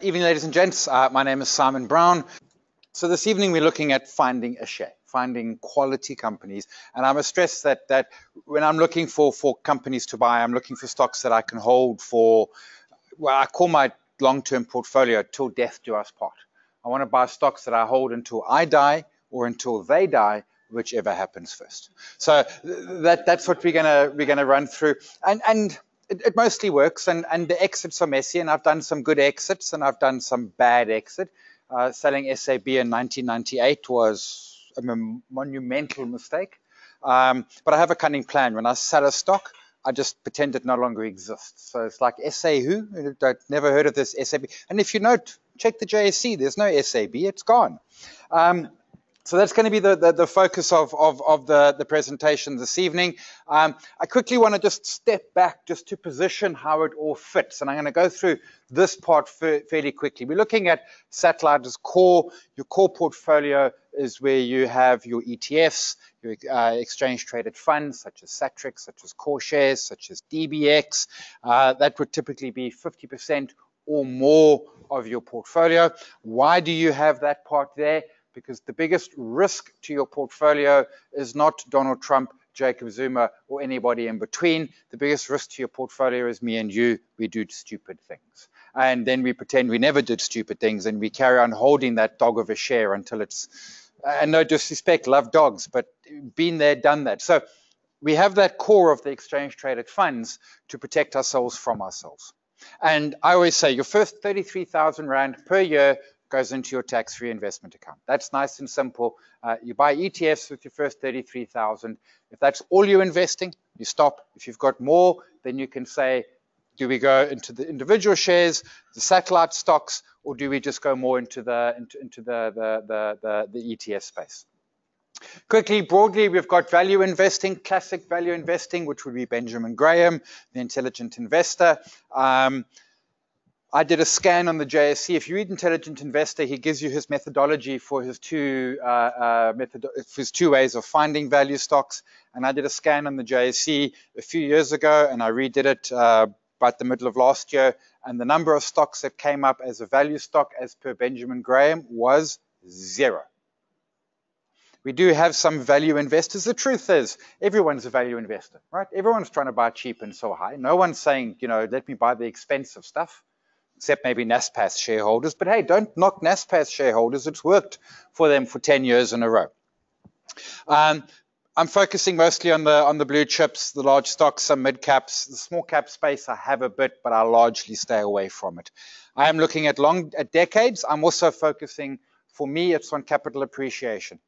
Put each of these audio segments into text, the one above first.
Evening, ladies and gents. Uh, my name is Simon Brown. So this evening we're looking at finding a share, finding quality companies, and I must stress that that when I'm looking for for companies to buy, I'm looking for stocks that I can hold for. Well, I call my long-term portfolio till death do us part. I want to buy stocks that I hold until I die or until they die, whichever happens first. So that that's what we're gonna we're gonna run through, and and it, it, mostly works, and, and the exits are messy, and I've done some good exits, and I've done some bad exit. Uh, selling SAB in 1998 was a monumental mistake, um, but I have a cunning plan. When I sell a stock, I just pretend it no longer exists. So it's like SA who? I've never heard of this SAB. And if you note, check the JSE, there's no SAB, it's gone. Um, so that's going to be the, the, the focus of, of, of, the, the presentation this evening. Um, I quickly want to just step back just to position how it all fits. And I'm going to go through this part fairly quickly. We're looking at satellite as core. Your core portfolio is where you have your ETFs, your uh, exchange traded funds, such as Satrix, such as CoreShares, such as DBX. Uh, that would typically be 50% or more of your portfolio. Why do you have that part there? Because the biggest risk to your portfolio is not Donald Trump, Jacob Zuma, or anybody in between. The biggest risk to your portfolio is me and you. We do stupid things. And then we pretend we never did stupid things and we carry on holding that dog of a share until it's, and no disrespect, love dogs, but been there, done that. So we have that core of the exchange traded funds to protect ourselves from ourselves. And I always say your first 33,000 Rand per year goes into your tax-free investment account. That's nice and simple. Uh, you buy ETFs with your first 33,000. If that's all you're investing, you stop. If you've got more, then you can say, do we go into the individual shares, the satellite stocks, or do we just go more into the into, into the, the, the, the, the ETF space? Quickly, broadly, we've got value investing, classic value investing, which would be Benjamin Graham, the intelligent investor. Um, I did a scan on the JSE. If you read Intelligent Investor, he gives you his methodology for his two uh, uh, method, his two ways of finding value stocks. And I did a scan on the JSE a few years ago, and I redid it uh, about the middle of last year. And the number of stocks that came up as a value stock, as per Benjamin Graham, was zero. We do have some value investors. The truth is, everyone's a value investor, right? Everyone's trying to buy cheap and so high. No one's saying, you know, let me buy the expensive stuff except maybe Naspers shareholders. But hey, don't knock Naspers shareholders. It's worked for them for 10 years in a row. Um, I'm focusing mostly on the on the blue chips, the large stocks, some mid caps. The small cap space I have a bit, but I largely stay away from it. I am looking at long at decades. I'm also focusing, for me, it's on capital appreciation.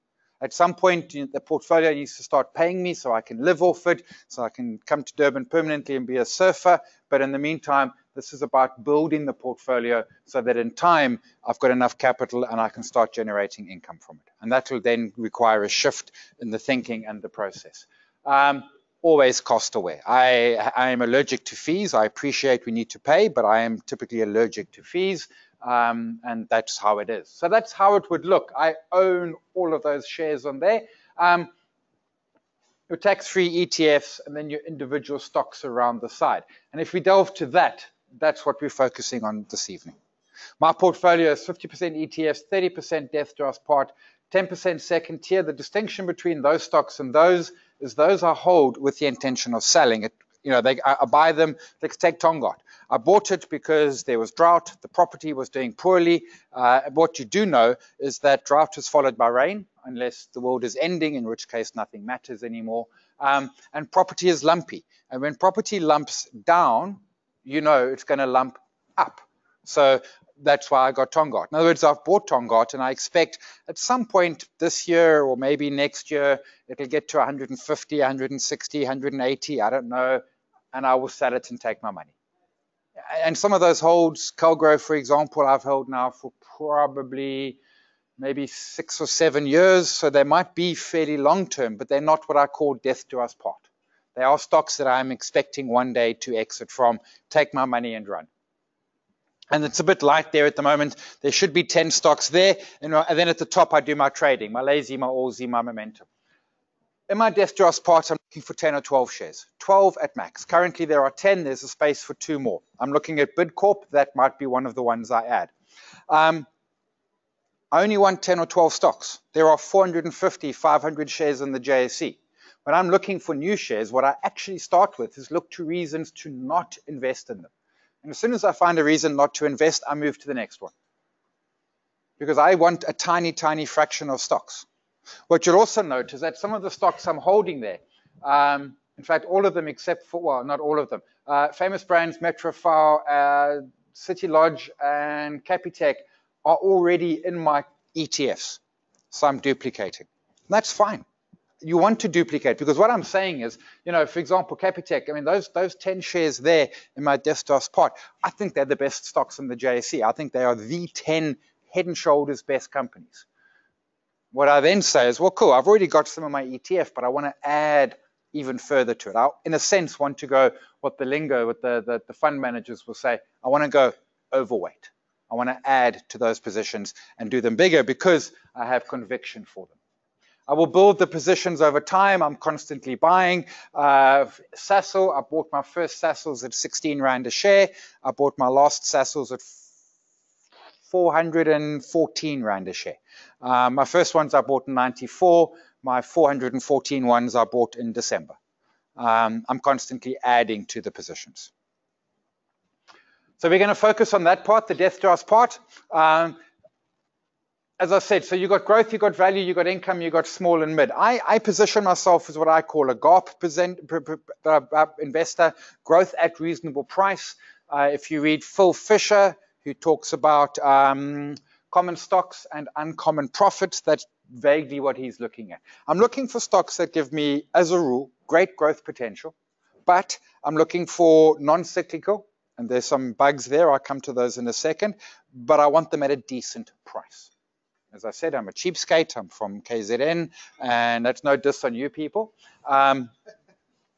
At some point, the portfolio needs to start paying me so I can live off it, so I can come to Durban permanently and be a surfer. But in the meantime, this is about building the portfolio so that in time I've got enough capital and I can start generating income from it. And that will then require a shift in the thinking and the process. Um, always cost aware. I, I am allergic to fees. I appreciate we need to pay, but I am typically allergic to fees. Um, and that's how it is. So that's how it would look. I own all of those shares on there. Um, your tax-free ETFs, and then your individual stocks around the side. And if we delve to that, that's what we're focusing on this evening. My portfolio is 50% ETFs, 30% death us part, 10% second tier. The distinction between those stocks and those is those I hold with the intention of selling it. You know, they, I, I buy them. Let's take Tongaat. I bought it because there was drought. The property was doing poorly. Uh, what you do know is that drought is followed by rain, unless the world is ending, in which case nothing matters anymore. Um, and property is lumpy. And when property lumps down, you know it's going to lump up. So that's why I got Tongaat. In other words, I've bought Tongaat and I expect at some point this year or maybe next year, it'll get to 150, 160, 180, I don't know, and I will sell it and take my money. And some of those holds, Calgro, for example, I've held now for probably maybe six or seven years, so they might be fairly long term, but they're not what I call death to us part. They are stocks that I'm expecting one day to exit from, take my money and run. And it's a bit light there at the moment. There should be 10 stocks there. And then at the top, I do my trading, my lazy, my allsy, my momentum. In my death to us part, I'm looking for 10 or 12 shares. 12 at max. Currently there are 10. There's a space for two more. I'm looking at Bidcorp. That might be one of the ones I add. Um, I only want 10 or 12 stocks. There are 450, 500 shares in the JSE. When I'm looking for new shares, what I actually start with is look to reasons to not invest in them. And as soon as I find a reason not to invest, I move to the next one. Because I want a tiny, tiny fraction of stocks. What you'll also note is that some of the stocks I'm holding there, um, in fact, all of them except for, well, not all of them, uh, famous brands, Metrofile, uh, City Lodge, and Capitec are already in my ETFs. So I'm duplicating. That's fine. You want to duplicate because what I'm saying is, you know, for example, Capitec, I mean, those those 10 shares there in my Destos pot, I think they're the best stocks in the JSE. I think they are the 10 head and shoulders best companies. What I then say is, well, cool, I've already got some of my ETF, but I want to add even further to it. I, in a sense, want to go what the lingo, what the, the, the fund managers will say, I want to go overweight. I want to add to those positions and do them bigger because I have conviction for them. I will build the positions over time. I'm constantly buying. Uh, I bought my first Sasols at 16 Rand a share. I bought my last Sasols at 414 Rand a share. Uh, my first ones I bought in 94. My 414 ones I bought in December. Um, I'm constantly adding to the positions. So we're going to focus on that part, the death jars part. Um, as I said, so you've got growth, you've got value, you've got income, you've got small and mid. I, I position myself as what I call a GARP present, uh, uh, investor, growth at reasonable price. Uh, if you read Phil Fisher, who talks about um, common stocks and uncommon profits, that's vaguely what he's looking at. I'm looking for stocks that give me, as a rule, great growth potential, but I'm looking for non-cyclical, and there's some bugs there. I'll come to those in a second, but I want them at a decent price. As I said, I'm a cheapskate. I'm from KZN, and that's no diss on you people. Um,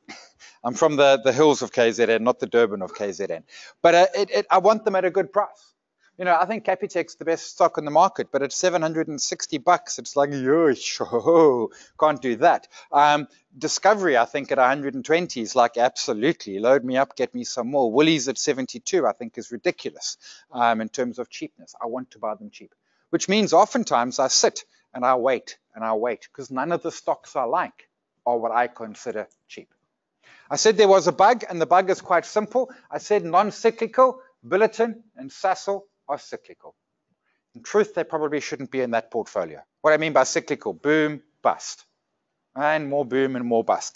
I'm from the, the hills of KZN, not the Durban of KZN. But uh, it, it, I want them at a good price. You know, I think Capitec's the best stock in the market, but at 760 bucks, it's like, yo, can't do that. Um, Discovery, I think at 120 is like absolutely load me up, get me some more. Woolies at 72, I think is ridiculous um, in terms of cheapness. I want to buy them cheap, which means oftentimes I sit and I wait and I wait because none of the stocks I like are what I consider cheap. I said there was a bug, and the bug is quite simple. I said non-cyclical, Billiton and Sasol are cyclical. In truth, they probably shouldn't be in that portfolio. What I mean by cyclical, boom, bust. And more boom and more bust.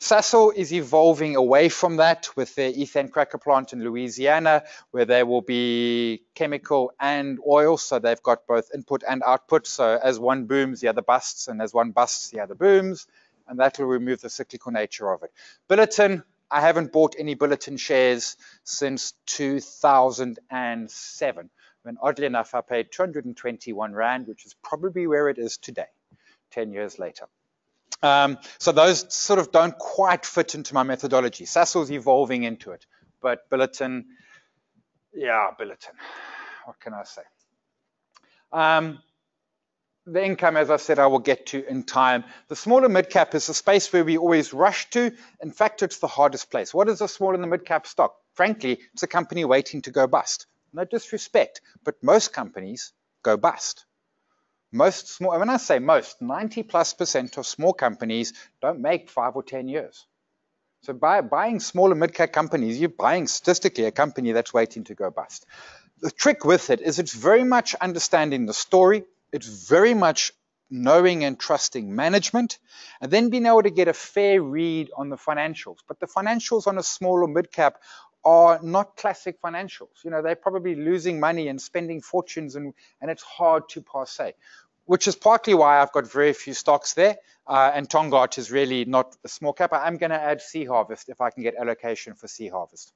Sasol is evolving away from that with their ethane cracker plant in Louisiana, where there will be chemical and oil. So they've got both input and output. So as one booms, the other busts, and as one busts, the other booms. And that will remove the cyclical nature of it. Billiton, I haven't bought any Billiton shares since 2007 when oddly enough I paid 221 Rand, which is probably where it is today, 10 years later. Um, so those sort of don't quite fit into my methodology. Sasol's evolving into it, but Billiton, yeah, Billiton. What can I say? Um, the income, as I said, I will get to in time. The smaller mid cap is the space where we always rush to. In fact, it's the hardest place. What is a small and the mid cap stock? Frankly, it's a company waiting to go bust. No disrespect, but most companies go bust. Most small, when I say most, 90 plus percent of small companies don't make five or 10 years. So by buying small and mid cap companies, you're buying statistically a company that's waiting to go bust. The trick with it is it's very much understanding the story, it's very much knowing and trusting management, and then being able to get a fair read on the financials. But the financials on a small or mid cap are not classic financials. You know, they're probably losing money and spending fortunes, and, and it's hard to passe, which is partly why I've got very few stocks there. Uh, and Tongaat is really not a small cap. I'm going to add Sea Harvest if I can get allocation for Sea Harvest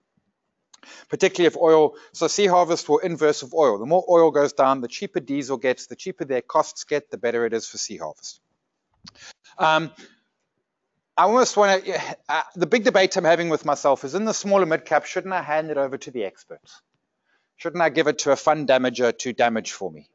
particularly if oil, so sea harvest will inverse of oil. The more oil goes down, the cheaper diesel gets, the cheaper their costs get, the better it is for sea harvest. Um, I almost want to, uh, the big debate I'm having with myself is in the smaller mid cap, shouldn't I hand it over to the experts? Shouldn't I give it to a fund damager to damage for me?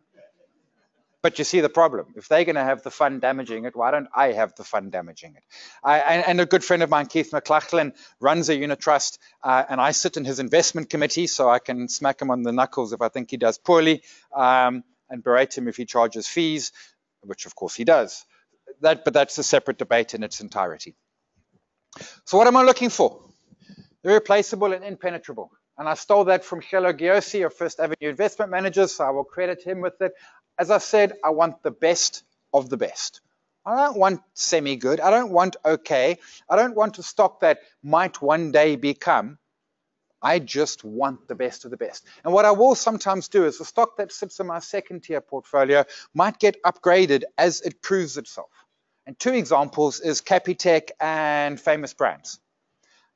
But you see the problem. If they're going to have the fun damaging it, why don't I have the fun damaging it? I, and, and, a good friend of mine, Keith McLachlan, runs a unit trust, uh, and I sit in his investment committee, so I can smack him on the knuckles if I think he does poorly, um, and berate him if he charges fees, which of course he does. That, but that's a separate debate in its entirety. So what am I looking for? Irreplaceable and impenetrable. And I stole that from Shelo Giosi of First Avenue Investment Managers, so I will credit him with it. As I said, I want the best of the best. I don't want semi-good. I don't want okay. I don't want a stock that might one day become. I just want the best of the best. And what I will sometimes do is the stock that sits in my second tier portfolio might get upgraded as it proves itself. And two examples is Capitec and Famous Brands.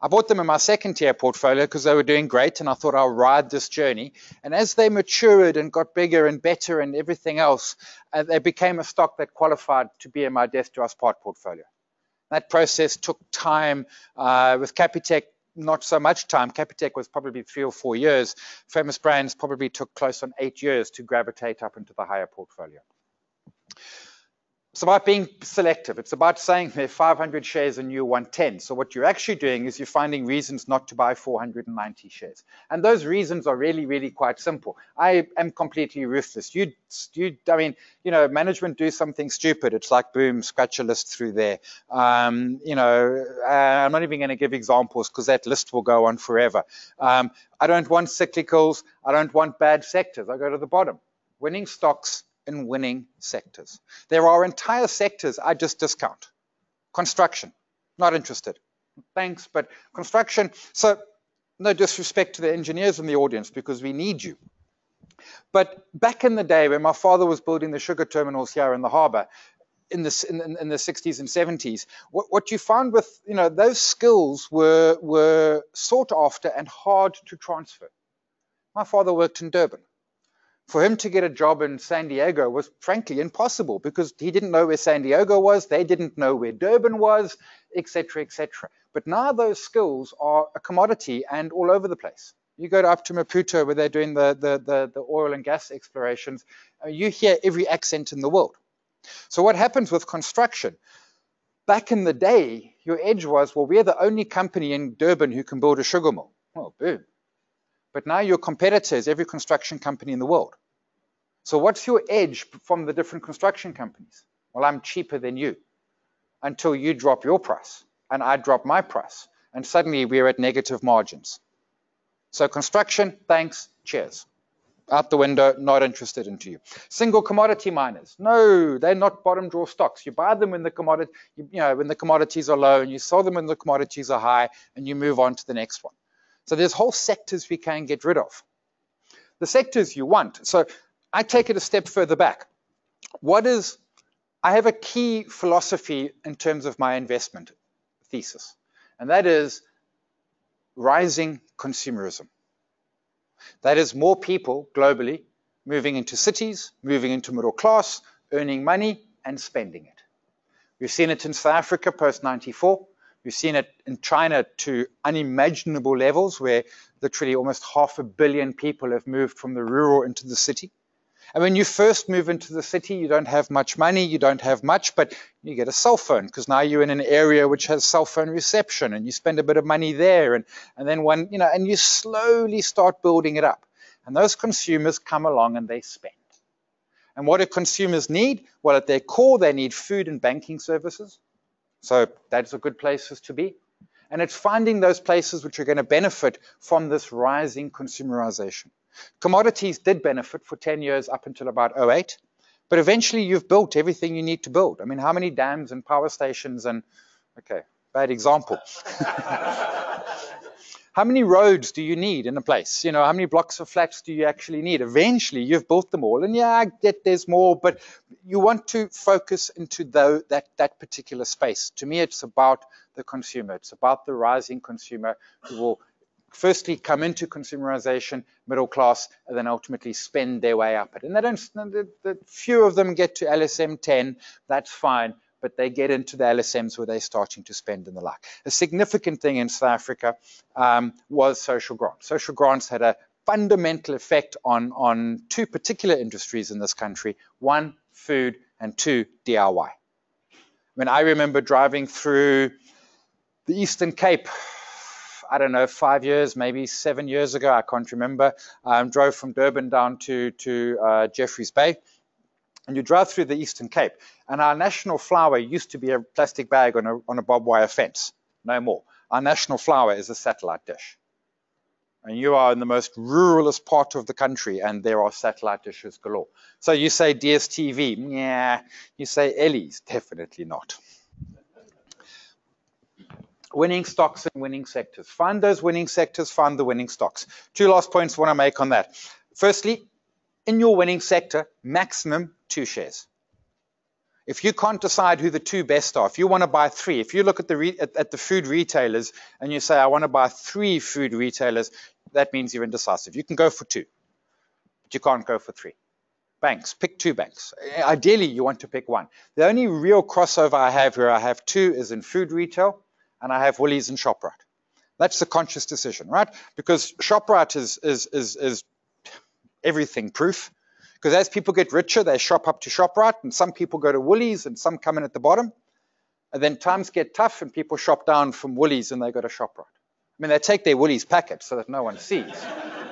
I bought them in my second tier portfolio because they were doing great and I thought I'll ride this journey. And as they matured and got bigger and better and everything else, uh, they became a stock that qualified to be in my death to us part portfolio. That process took time. Uh, with Capitec, not so much time. Capitec was probably three or four years. Famous Brands probably took close on eight years to gravitate up into the higher portfolio. It's about being selective. It's about saying there are 500 shares and you want 10. So what you're actually doing is you're finding reasons not to buy 490 shares. And those reasons are really, really quite simple. I am completely ruthless. You, you, I mean, you know, management do something stupid. It's like, boom, scratch a list through there. Um, you know, uh, I'm not even going to give examples because that list will go on forever. Um, I don't want cyclicals. I don't want bad sectors. I go to the bottom. Winning stocks in winning sectors. There are entire sectors I just discount. Construction, not interested. Thanks, but construction, so no disrespect to the engineers in the audience because we need you. But back in the day when my father was building the sugar terminals here in the harbor, in the, in, in the 60s and 70s, what, what, you found with, you know, those skills were, were sought after and hard to transfer. My father worked in Durban for him to get a job in San Diego was frankly impossible because he didn't know where San Diego was, they didn't know where Durban was, etc., etc. But now those skills are a commodity and all over the place. You go up to Maputo where they're doing the, the, the, the oil and gas explorations, uh, you hear every accent in the world. So what happens with construction? Back in the day, your edge was, well, we're the only company in Durban who can build a sugar mill. Well, boom. But now your competitor is every construction company in the world. So what's your edge from the different construction companies? Well, I'm cheaper than you until you drop your price and I drop my price. And suddenly we're at negative margins. So construction, thanks, cheers. Out the window, not interested into you. Single commodity miners, no, they're not bottom draw stocks. You buy them when the commodity, you know, when the commodities are low, and you sell them when the commodities are high, and you move on to the next one. So there's whole sectors we can get rid of. The sectors you want. So I take it a step further back. What is, I have a key philosophy in terms of my investment thesis, and that is rising consumerism. That is more people globally moving into cities, moving into middle class, earning money and spending it. We've seen it in South Africa post 94. We've seen it in China to unimaginable levels where literally almost half a billion people have moved from the rural into the city. And when you first move into the city, you don't have much money, you don't have much, but you get a cell phone because now you're in an area which has cell phone reception and you spend a bit of money there. And, and then one, you know, and you slowly start building it up. And those consumers come along and they spend. And what do consumers need? Well, at their core, they need food and banking services. So that's a good places to be. And it's finding those places which are going to benefit from this rising consumerization. Commodities did benefit for 10 years up until about 08, but eventually you've built everything you need to build. I mean, how many dams and power stations and, okay, bad example. how many roads do you need in a place? You know, how many blocks of flats do you actually need? Eventually, you've built them all, and yeah, I get there's more, but you want to focus into the, that that particular space. To me, it's about the consumer. It's about the rising consumer who will firstly come into consumerization, middle class, and then ultimately spend their way up it. And they don't, the, the few of them get to LSM 10, that's fine, but they get into the LSMs where they're starting to spend and the like. A significant thing in South Africa um, was social grants. Social grants had a fundamental effect on, on two particular industries in this country one, food, and two, DIY. I mean, I remember driving through the Eastern Cape, I don't know, five years, maybe seven years ago, I can't remember. Um, drove from Durban down to, to uh, Jeffreys Bay. And you drive through the Eastern Cape, and our national flower used to be a plastic bag on a, on a barbed wire fence. No more. Our national flower is a satellite dish and you are in the most ruralist part of the country, and there are satellite dishes galore. So you say DSTV, yeah. You say Ellies, definitely not. Winning stocks and winning sectors. Find those winning sectors, find the winning stocks. Two last points I want to make on that. Firstly, in your winning sector, maximum two shares. If you can't decide who the two best are, if you want to buy three, if you look at the at, at, the food retailers and you say I want to buy three food retailers, that means you're indecisive. You can go for two, but you can't go for three. Banks, pick two banks. Ideally, you want to pick one. The only real crossover I have where I have two is in food retail, and I have Woolies and Shoprite. That's a conscious decision, right? Because Shoprite is is is, is everything proof. Because as people get richer, they shop up to ShopRite, and some people go to Woolies, and some come in at the bottom. And then times get tough, and people shop down from Woolies and they go to ShopRite. I mean, they take their Woolies packet so that no one sees,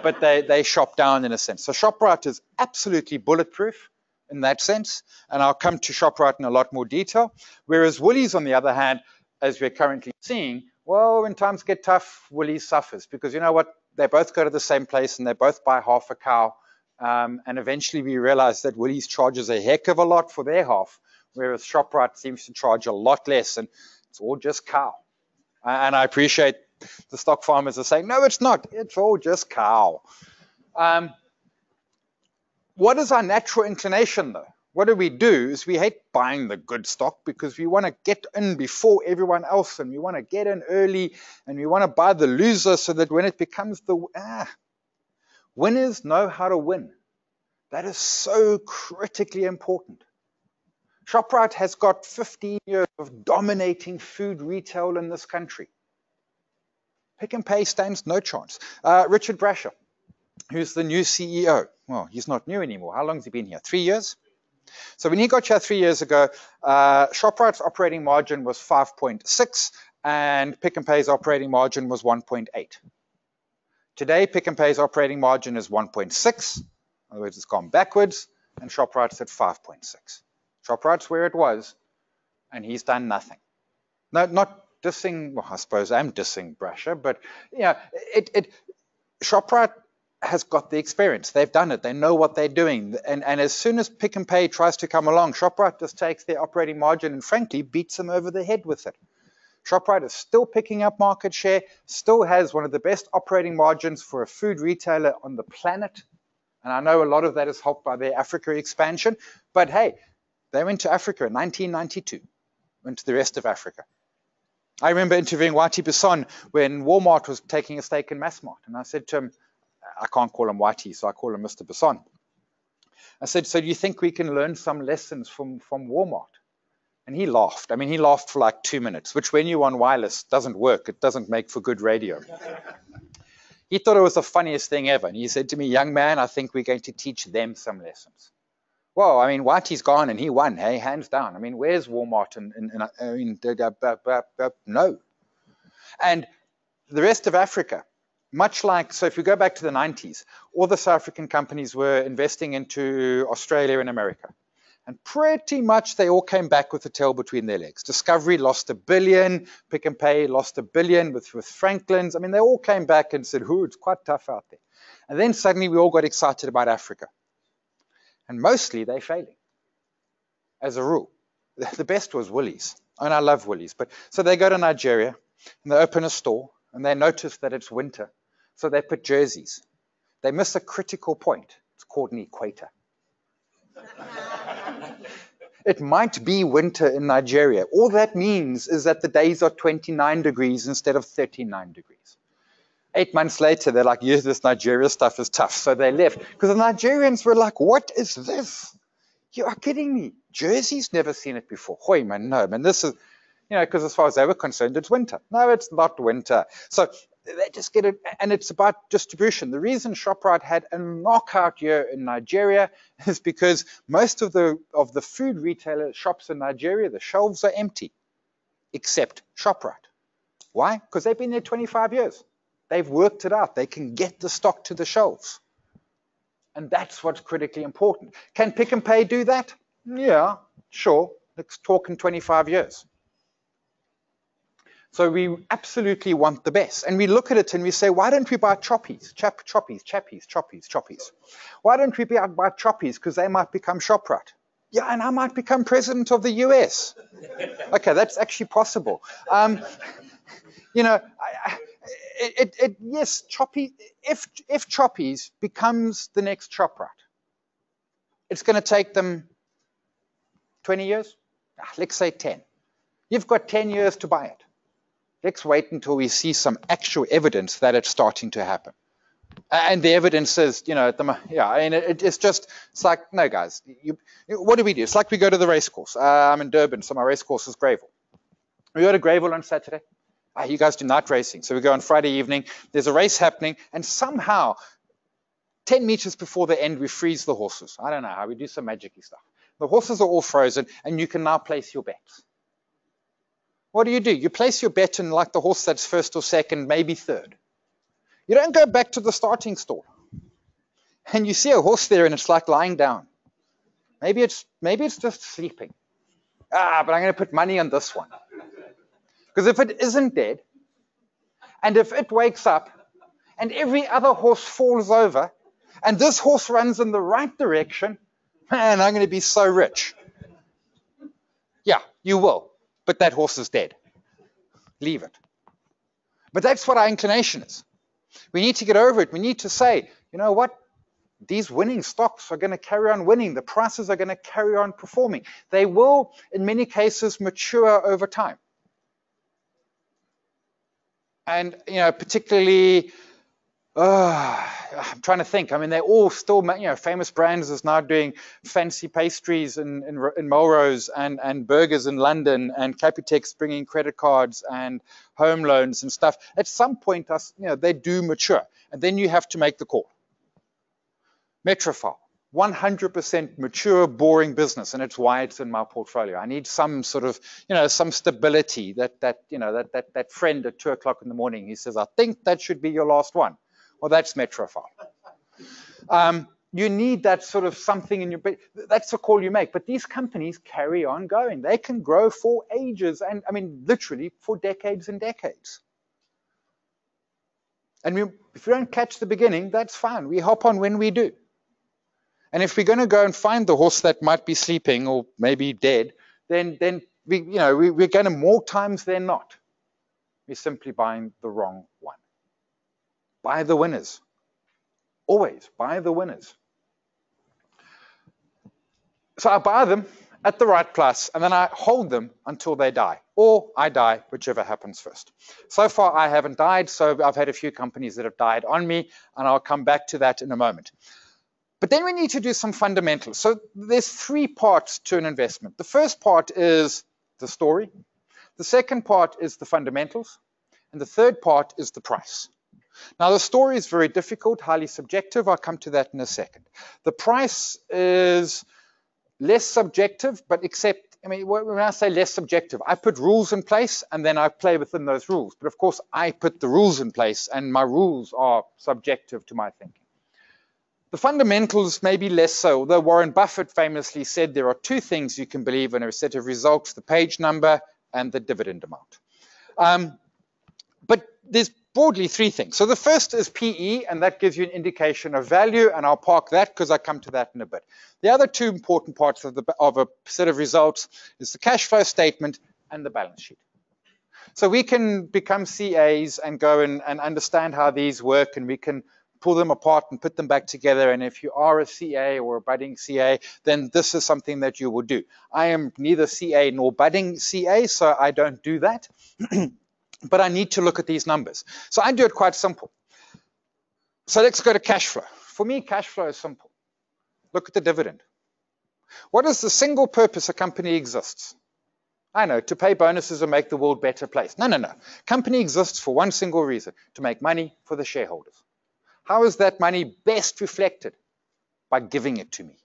but they, they shop down in a sense. So ShopRite is absolutely bulletproof in that sense, and I'll come to ShopRite in a lot more detail. Whereas Woolies, on the other hand, as we're currently seeing, well, when times get tough, Woolies suffers because you know what? They both go to the same place and they both buy half a cow um, and eventually we realized that Woolies charges a heck of a lot for their half, whereas ShopRite seems to charge a lot less, and it's all just cow. And I appreciate the stock farmers are saying, no, it's not. It's all just cow. Um, what is our natural inclination, though? What do we do is we hate buying the good stock because we want to get in before everyone else and we want to get in early and we want to buy the loser so that when it becomes the ah, Winners know how to win. That is so critically important. ShopRite has got 15 years of dominating food retail in this country. Pick n Pay stands no chance. Uh, Richard Brasher, who's the new CEO. Well, he's not new anymore. How long has he been here? Three years? So when he got here three years ago, uh, ShopRite's operating margin was 5.6 and Pick n Pay's operating margin was 1.8. Today, Pick n Pay's operating margin is 1.6. In other words, it's gone backwards, and ShopRite's at 5.6. ShopRite's where it was, and he's done nothing. No, not dissing, well, I suppose I'm dissing Brasher, but yeah, it, it, ShopRite has got the experience. They've done it. They know what they're doing. And, and as soon as Pick and Pay tries to come along, ShopRite just takes their operating margin and frankly beats them over the head with it. ShopRite is still picking up market share, still has one of the best operating margins for a food retailer on the planet. And I know a lot of that is helped by their Africa expansion. But hey, they went to Africa in 1992, went to the rest of Africa. I remember interviewing Whitey Basson when Walmart was taking a stake in Massmart. And I said to him, I can't call him Whitey, so I call him Mr. Basson. I said, so do you think we can learn some lessons from, from Walmart? And he laughed. I mean, he laughed for like two minutes, which when you're on wireless doesn't work. It doesn't make for good radio. he thought it was the funniest thing ever. And he said to me, Young man, I think we're going to teach them some lessons. Well, I mean, Whitey's gone and he won, hey, hands down. I mean, where's Walmart? And, and, and uh, I mean, no. And the rest of Africa, much like, so if you go back to the 90s, all the South African companies were investing into Australia and America. And pretty much they all came back with the tail between their legs. Discovery lost a billion, Pick and Pay lost a billion with, with Franklin's. I mean, they all came back and said, "Ooh, it's quite tough out there." And then suddenly we all got excited about Africa. And mostly they're failing, as a rule. The best was Woolies. And I love Woolies. But so they go to Nigeria and they open a store and they notice that it's winter. So they put jerseys. They miss a critical point. It's called an equator. It might be winter in Nigeria. All that means is that the days are 29 degrees instead of 39 degrees. Eight months later, they're like, yes, this Nigeria stuff is tough. So they left. Because the Nigerians were like, what is this? You are kidding me. Jersey's never seen it before. Hoy, man, no, man, this is, you know, because as far as they were concerned, it's winter. No, it's not winter. So they just get it, and it's about distribution. The reason Shoprite had a knockout year in Nigeria is because most of the of the food retailer shops in Nigeria, the shelves are empty, except Shoprite. Why? Because they've been there 25 years. They've worked it out. They can get the stock to the shelves. And that's what's critically important. Can Pick and Pay do that? Yeah, sure. Let's talk in 25 years. So we absolutely want the best. And we look at it and we say, why don't we buy choppies, chap, choppies, chappies, choppies, choppies? Why don't we buy, buy choppies? Because they might become Shoprite. Yeah, and I might become president of the US. okay, that's actually possible. Um, you know, I, it, it, it, yes, choppy. If if choppies becomes the next Shoprite, it's going to take them 20 years. Ah, let's say 10. You've got 10 years to buy it. Let's wait until we see some actual evidence that it's starting to happen. And the evidence is, you know, the, yeah, I mean, it, it's just, it's like, no, guys, you, what do we do? It's like we go to the race course. Uh, I'm in Durban, so my race course is Greyville. We go to Greyville on Saturday. Ah, you guys do night racing. So we go on Friday evening. There's a race happening, and somehow, 10 meters before the end, we freeze the horses. I don't know how. We do some magicy stuff. The horses are all frozen, and you can now place your bets. What do you do? You place your bet in like the horse that's first or second, maybe third. You don't go back to the starting stall. And you see a horse there and it's like lying down. Maybe it's maybe it's just sleeping. Ah, but I'm going to put money on this one. Because if it isn't dead, and if it wakes up, and every other horse falls over, and this horse runs in the right direction, man, I'm going to be so rich. Yeah, you will but that horse is dead. Leave it. But that's what our inclination is. We need to get over it. We need to say, you know what? These winning stocks are going to carry on winning. The prices are going to carry on performing. They will, in many cases, mature over time. And, you know, particularly uh, I'm trying to think. I mean, they're all still, you know, famous brands is now doing fancy pastries in, in, in Melrose and, and burgers in London and Capitec's bringing credit cards and home loans and stuff. At some point, us, you know, they do mature. And then you have to make the call. Metrofile, 100% mature, boring business, and it's why it's in my portfolio. I need some sort of, you know, some stability. That that you know that that that friend at two o'clock in the morning, he says, I think that should be your last one. Well, that's Metrofile. Um, you need that sort of something in your, that's the call you make. But these companies carry on going. They can grow for ages, and I mean, literally for decades and decades. And we, if we don't catch the beginning, that's fine. We hop on when we do. And if we're going to go and find the horse that might be sleeping or maybe dead, then then we, you know, we, we're going to more times than not. We're simply buying the wrong one. Buy the winners. Always buy the winners. So I buy them at the right price and then I hold them until they die or I die, whichever happens first. So far, I haven't died, so I've had a few companies that have died on me, and I'll come back to that in a moment. But then we need to do some fundamentals. So there's three parts to an investment. The first part is the story. The second part is the fundamentals. And the third part is the price. Now, the story is very difficult, highly subjective. I'll come to that in a second. The price is less subjective, but except, I mean, when I say less subjective, I put rules in place and then I play within those rules. But of course, I put the rules in place and my rules are subjective to my thinking. The fundamentals may be less so, although Warren Buffett famously said there are two things you can believe in a set of results, the page number and the dividend amount. Um, but there's broadly three things. So the first is PE, and that gives you an indication of value, and I'll park that because I come to that in a bit. The other two important parts of, the, of a set of results is the cash flow statement and the balance sheet. So we can become CAs and go and, and understand how these work, and we can pull them apart and put them back together. And if you are a CA or a budding CA, then this is something that you will do. I am neither CA nor budding CA, so I don't do that. but I need to look at these numbers. So I do it quite simple. So let's go to cash flow. For me, cash flow is simple. Look at the dividend. What is the single purpose a company exists? I know, to pay bonuses or make the world a better place. No, no, no. Company exists for one single reason, to make money for the shareholders. How is that money best reflected? By giving it to me.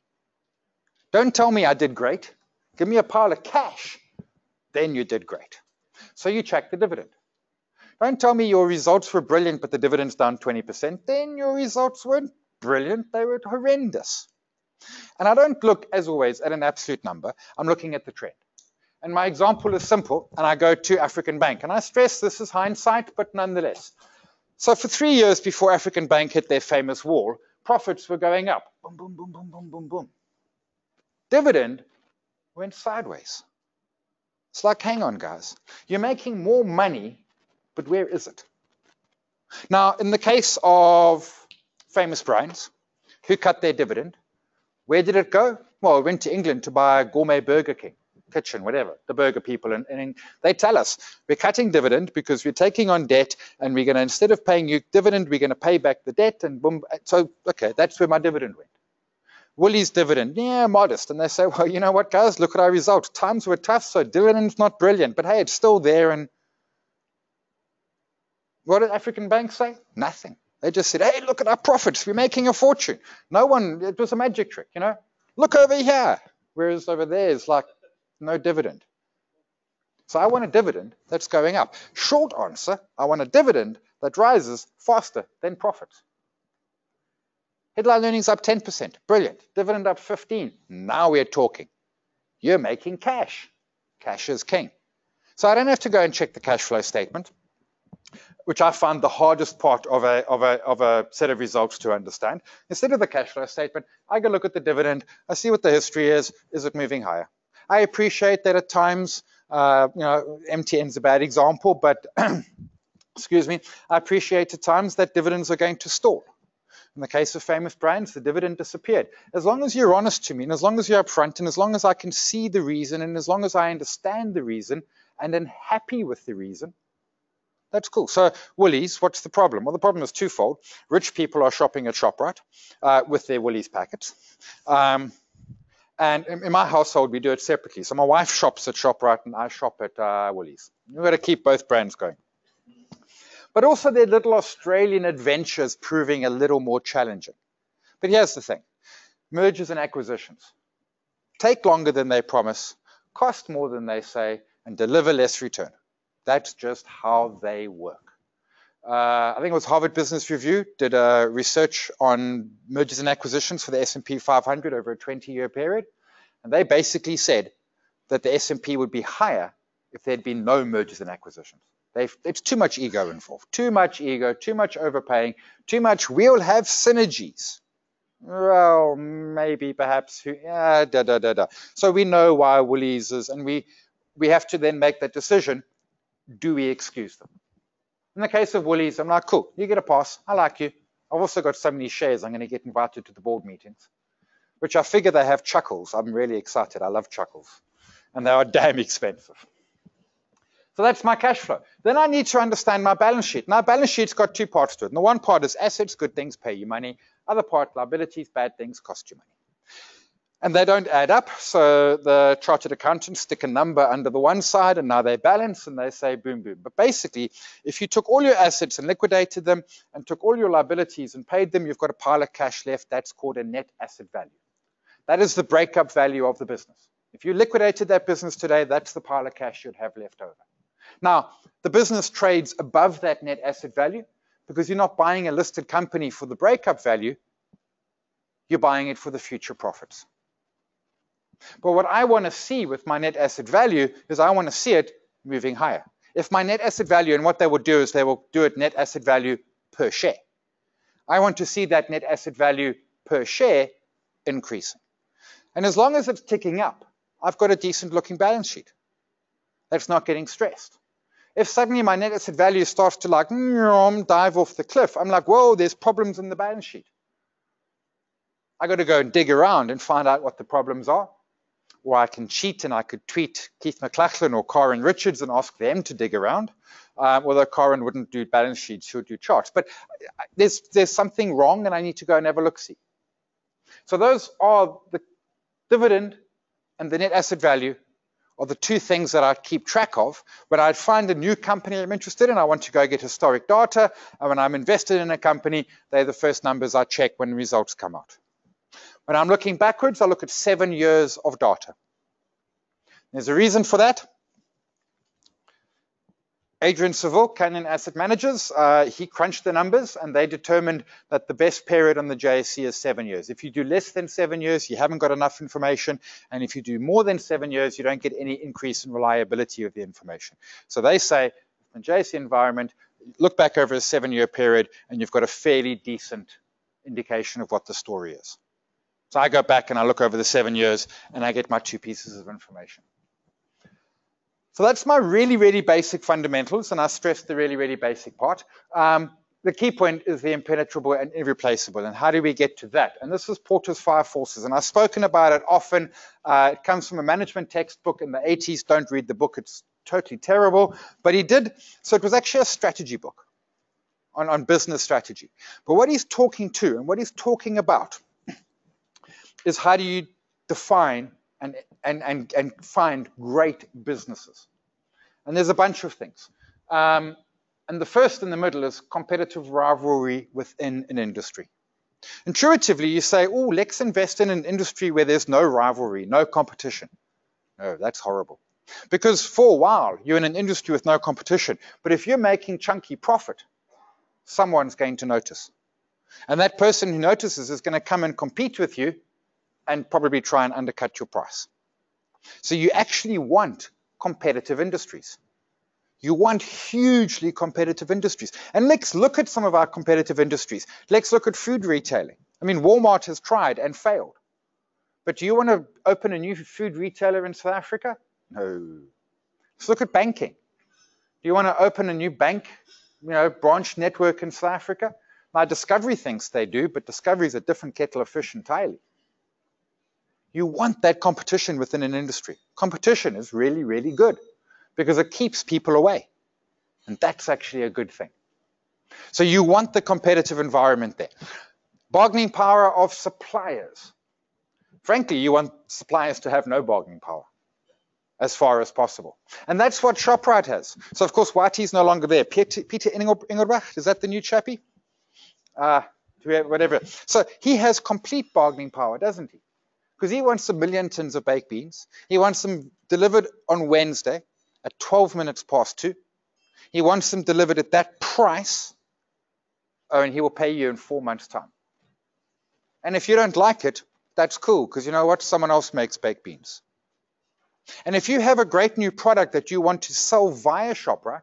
Don't tell me I did great. Give me a pile of cash. Then you did great. So you check the dividend. Don't tell me your results were brilliant, but the dividend's down 20%. Then your results weren't brilliant, they were horrendous. And I don't look, as always, at an absolute number. I'm looking at the trend. And my example is simple, and I go to African Bank. And I stress this is hindsight, but nonetheless. So for three years before African Bank hit their famous wall, profits were going up. Boom, boom, boom, boom, boom, boom, boom. Dividend went sideways. It's like, hang on, guys. You're making more money, but where is it? Now, in the case of famous brands who cut their dividend, where did it go? Well, it went to England to buy a gourmet Burger King kitchen, whatever, the burger people. And, and they tell us we're cutting dividend because we're taking on debt and we're going to, instead of paying you dividend, we're going to pay back the debt. And boom. So, okay, that's where my dividend went. Woolies dividend, yeah, modest. And they say, well, you know what, guys, look at our results. Times were tough, so dividend's not brilliant. But hey, it's still there. And what did African banks say? Nothing. They just said, hey, look at our profits. We're making a fortune. No one, it was a magic trick, you know. Look over here. Whereas over there is like, no dividend. So I want a dividend that's going up. Short answer, I want a dividend that rises faster than profits. Headline earnings up 10%. Brilliant. Dividend up 15. Now we're talking. You're making cash. Cash is king. So I don't have to go and check the cash flow statement, which I find the hardest part of a, of, a, of a set of results to understand. Instead of the cash flow statement, I go look at the dividend. I see what the history is. Is it moving higher? I appreciate that at times, uh, you know, MTN's a bad example, but excuse me, I appreciate at times that dividends are going to stall. In the case of famous brands, the dividend disappeared. As long as you're honest to me, and as long as you're upfront, and as long as I can see the reason, and as long as I understand the reason, and am happy with the reason, that's cool. So Woolies, what's the problem? Well, the problem is twofold. Rich people are shopping at Shoprite uh, with their Woolies packets. Um, and in, my household, we do it separately. So my wife shops at ShopRite and I shop at uh, Woolies. We've got to keep both brands going. But also their little Australian adventures proving a little more challenging. But here's the thing. Mergers and acquisitions take longer than they promise, cost more than they say, and deliver less return. That's just how they work. Uh, I think it was Harvard Business Review did a research on mergers and acquisitions for the S&P 500 over a 20-year period, and they basically said that the S&P would be higher if there had been no mergers and acquisitions. They've, it's too much ego involved, too much ego, too much overpaying, too much. We'll have synergies. Well, maybe, perhaps. Yeah, da da da da. So we know why Woolies is, and we we have to then make that decision. Do we excuse them? In the case of Woolies, I'm like, cool, you get a pass. I like you. I've also got so many shares, I'm going to get invited to the board meetings, which I figure they have chuckles. I'm really excited. I love chuckles. And they are damn expensive. So that's my cash flow. Then I need to understand my balance sheet. Now, balance sheet's got two parts to it. And the one part is assets, good things pay you money. Other part, liabilities, bad things cost you money and they don't add up. So the chartered accountants stick a number under the one side and now they balance and they say boom, boom. But basically, if you took all your assets and liquidated them and took all your liabilities and paid them, you've got a pile of cash left. That's called a net asset value. That is the breakup value of the business. If you liquidated that business today, that's the pile of cash you'd have left over. Now, the business trades above that net asset value because you're not buying a listed company for the breakup value, you're buying it for the future profits. But what I want to see with my net asset value is I want to see it moving higher. If my net asset value, and what they will do is they will do it net asset value per share. I want to see that net asset value per share increasing. And as long as it's ticking up, I've got a decent looking balance sheet that's not getting stressed. If suddenly my net asset value starts to like dive off the cliff, I'm like, whoa, there's problems in the balance sheet. I got to go and dig around and find out what the problems are or I can cheat and I could tweet Keith McLachlan or Karen Richards and ask them to dig around. Um, although Karen wouldn't do balance sheets, she would do charts. But uh, there's there's something wrong, and I need to go and have a look see. So those are the dividend and the net asset value are the two things that I keep track of. When I find a new company I'm interested in, I want to go get historic data. And when I'm invested in a company, they're the first numbers I check when results come out. When I'm looking backwards, I look at seven years of data. There's a reason for that. Adrian Saville, Cannon Asset Managers, uh, he crunched the numbers and they determined that the best period on the JSE is seven years. If you do less than seven years, you haven't got enough information. And if you do more than seven years, you don't get any increase in reliability of the information. So they say, in the JSE environment, look back over a seven year period and you've got a fairly decent indication of what the story is. So I go back and I look over the seven years and I get my two pieces of information. So that's my really, really basic fundamentals, and I stress the really, really basic part. Um, the key point is the impenetrable and irreplaceable, and how do we get to that? And this is Porter's five forces, and I've spoken about it often. Uh, it comes from a management textbook in the 80s. Don't read the book, it's totally terrible. But he did, so it was actually a strategy book on, on business strategy. But what he's talking to and what he's talking about is how do you define and, and, and, and find great businesses. And there's a bunch of things. Um, and the first in the middle is competitive rivalry within an industry. Intuitively, you say, oh, let's invest in an industry where there's no rivalry, no competition. No, that's horrible. Because for a while, you're in an industry with no competition. But if you're making chunky profit, someone's going to notice. And that person who notices is going to come and compete with you and probably try and undercut your price. So you actually want competitive industries. You want hugely competitive industries. And let's look at some of our competitive industries. Let's look at food retailing. I mean, Walmart has tried and failed. But do you want to open a new food retailer in South Africa? No. Let's look at banking. Do you want to open a new bank, you know, branch network in South Africa? Now, Discovery thinks they do, but Discovery is a different kettle of fish entirely. You want that competition within an industry. Competition is really, really good because it keeps people away. And that's actually a good thing. So you want the competitive environment there. Bargaining power of suppliers. Frankly, you want suppliers to have no bargaining power as far as possible. And that's what ShopRite has. So, of course, Whitey's no longer there. Peter, Pieter Engelbrecht, is that the new chappie? Uh, whatever. So he has complete bargaining power, doesn't he? Because he wants a million tins of baked beans. He wants them delivered on Wednesday at 12 minutes past two. He wants them delivered at that price. Oh, and he will pay you in four months' time. And if you don't like it, that's cool, because you know what? Someone else makes baked beans. And if you have a great new product that you want to sell via ShopRite,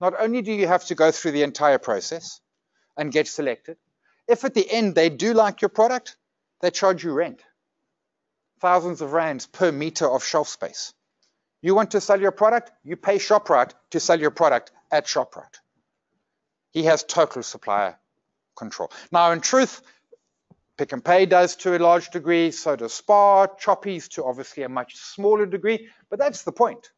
not only do you have to go through the entire process and get selected, if at the end they do like your product, they charge you rent thousands of rands per meter of shelf space. You want to sell your product? You pay ShopRite to sell your product at ShopRite. He has total supplier control. Now, in truth, Pick n Pay does to a large degree, so does Spar, Choppies to obviously a much smaller degree, but that's the point.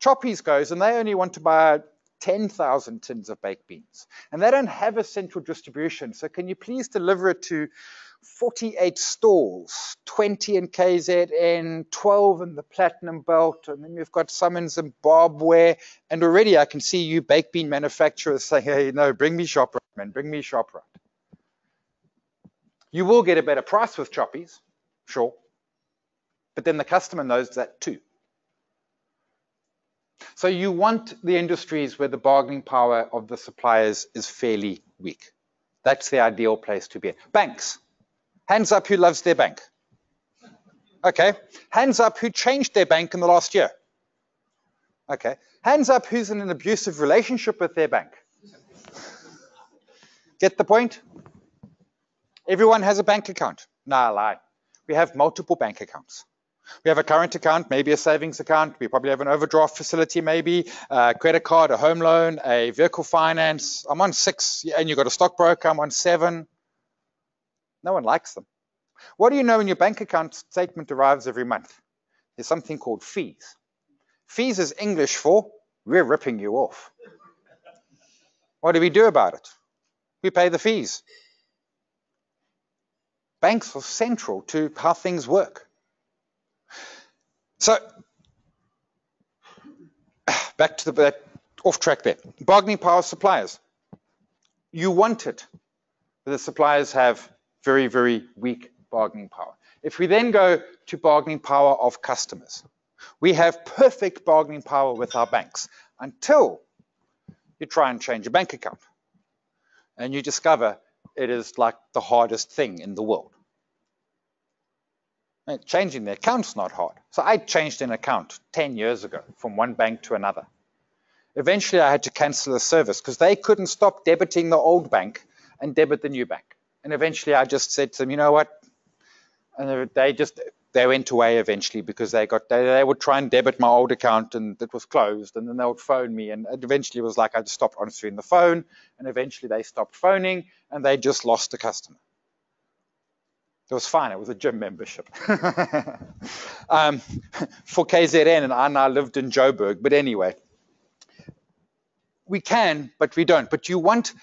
Choppies goes and they only want to buy 10,000 tins of baked beans, and they don't have a central distribution. So can you please deliver it to 48 stalls, 20 in KZN, 12 in the Platinum Belt, and then you've got some in Zimbabwe. And already I can see you baked bean manufacturers saying, hey, no, bring me ShopRite, man, bring me ShopRite. You will get a better price with Choppies, sure. But then the customer knows that too. So you want the industries where the bargaining power of the suppliers is fairly weak. That's the ideal place to be. Banks. Hands up who loves their bank. Okay. Hands up who changed their bank in the last year. Okay. Hands up who's in an abusive relationship with their bank. Get the point? Everyone has a bank account. Nah, lie. We have multiple bank accounts. We have a current account, maybe a savings account. We probably have an overdraft facility, maybe a credit card, a home loan, a vehicle finance. I'm on six, and you've got a stockbroker. I'm on seven. No one likes them. What do you know when your bank account statement arrives every month? There's something called fees. Fees is English for we're ripping you off. What do we do about it? We pay the fees. Banks are central to how things work. So back to the off track there. Bargaining power of suppliers. You want it, the suppliers have very, very weak bargaining power. If we then go to bargaining power of customers, we have perfect bargaining power with our banks until you try and change a bank account and you discover it is like the hardest thing in the world. Changing the account's not hard. So I changed an account 10 years ago from one bank to another. Eventually, I had to cancel the service because they couldn't stop debiting the old bank and debit the new bank. And eventually, I just said to them, you know what? And they just they went away eventually because they got they, they, would try and debit my old account and it was closed and then they would phone me and eventually, it was like I just stopped answering the phone and eventually they stopped phoning and they just lost a customer. It was fine. It was a gym membership um, for KZN and I now lived in Joburg. But anyway, we can, but we don't. But you want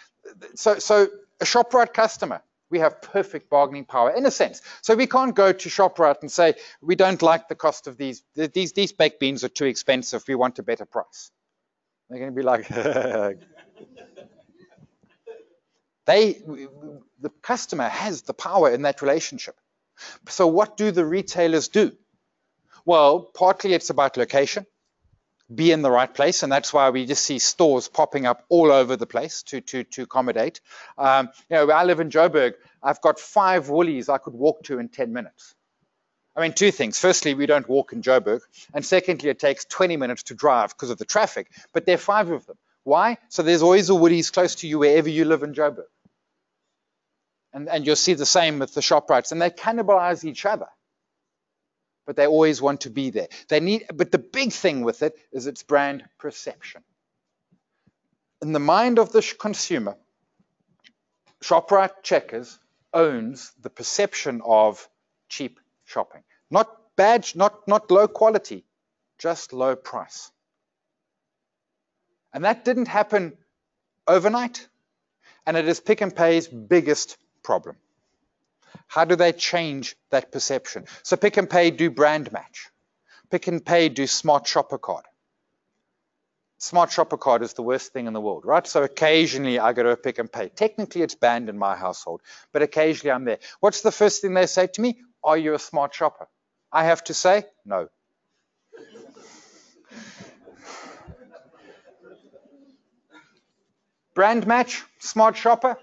so so a Shoprite customer we have perfect bargaining power in a sense. So we can't go to ShopRite and say, we don't like the cost of these, these, these baked beans are too expensive, we want a better price. They're going to be like, they, the customer has the power in that relationship. So what do the retailers do? Well, partly it's about location be in the right place, and that's why we just see stores popping up all over the place to to to accommodate. Um, you know, I live in Joburg. I've got five Woolies I could walk to in 10 minutes. I mean, two things. Firstly, we don't walk in Joburg, and secondly, it takes 20 minutes to drive because of the traffic. But there are five of them. Why? So there's always a Woolies close to you wherever you live in Joburg. And, and you'll see the same with the ShopRites, and they cannibalize each other but they always want to be there. They need, but the big thing with it is its brand perception. In the mind of the consumer, ShopRite Checkers owns the perception of cheap shopping. Not bad, not, not low quality, just low price. And that didn't happen overnight. And it is Pick n Pay's biggest problem. How do they change that perception? So Pick n Pay do brand match. Pick n Pay do smart shopper card. Smart shopper card is the worst thing in the world, right? So occasionally I go to a Pick n Pay. Technically it's banned in my household, but occasionally I'm there. What's the first thing they say to me? Are you a smart shopper? I have to say, no. Brand match, smart shopper,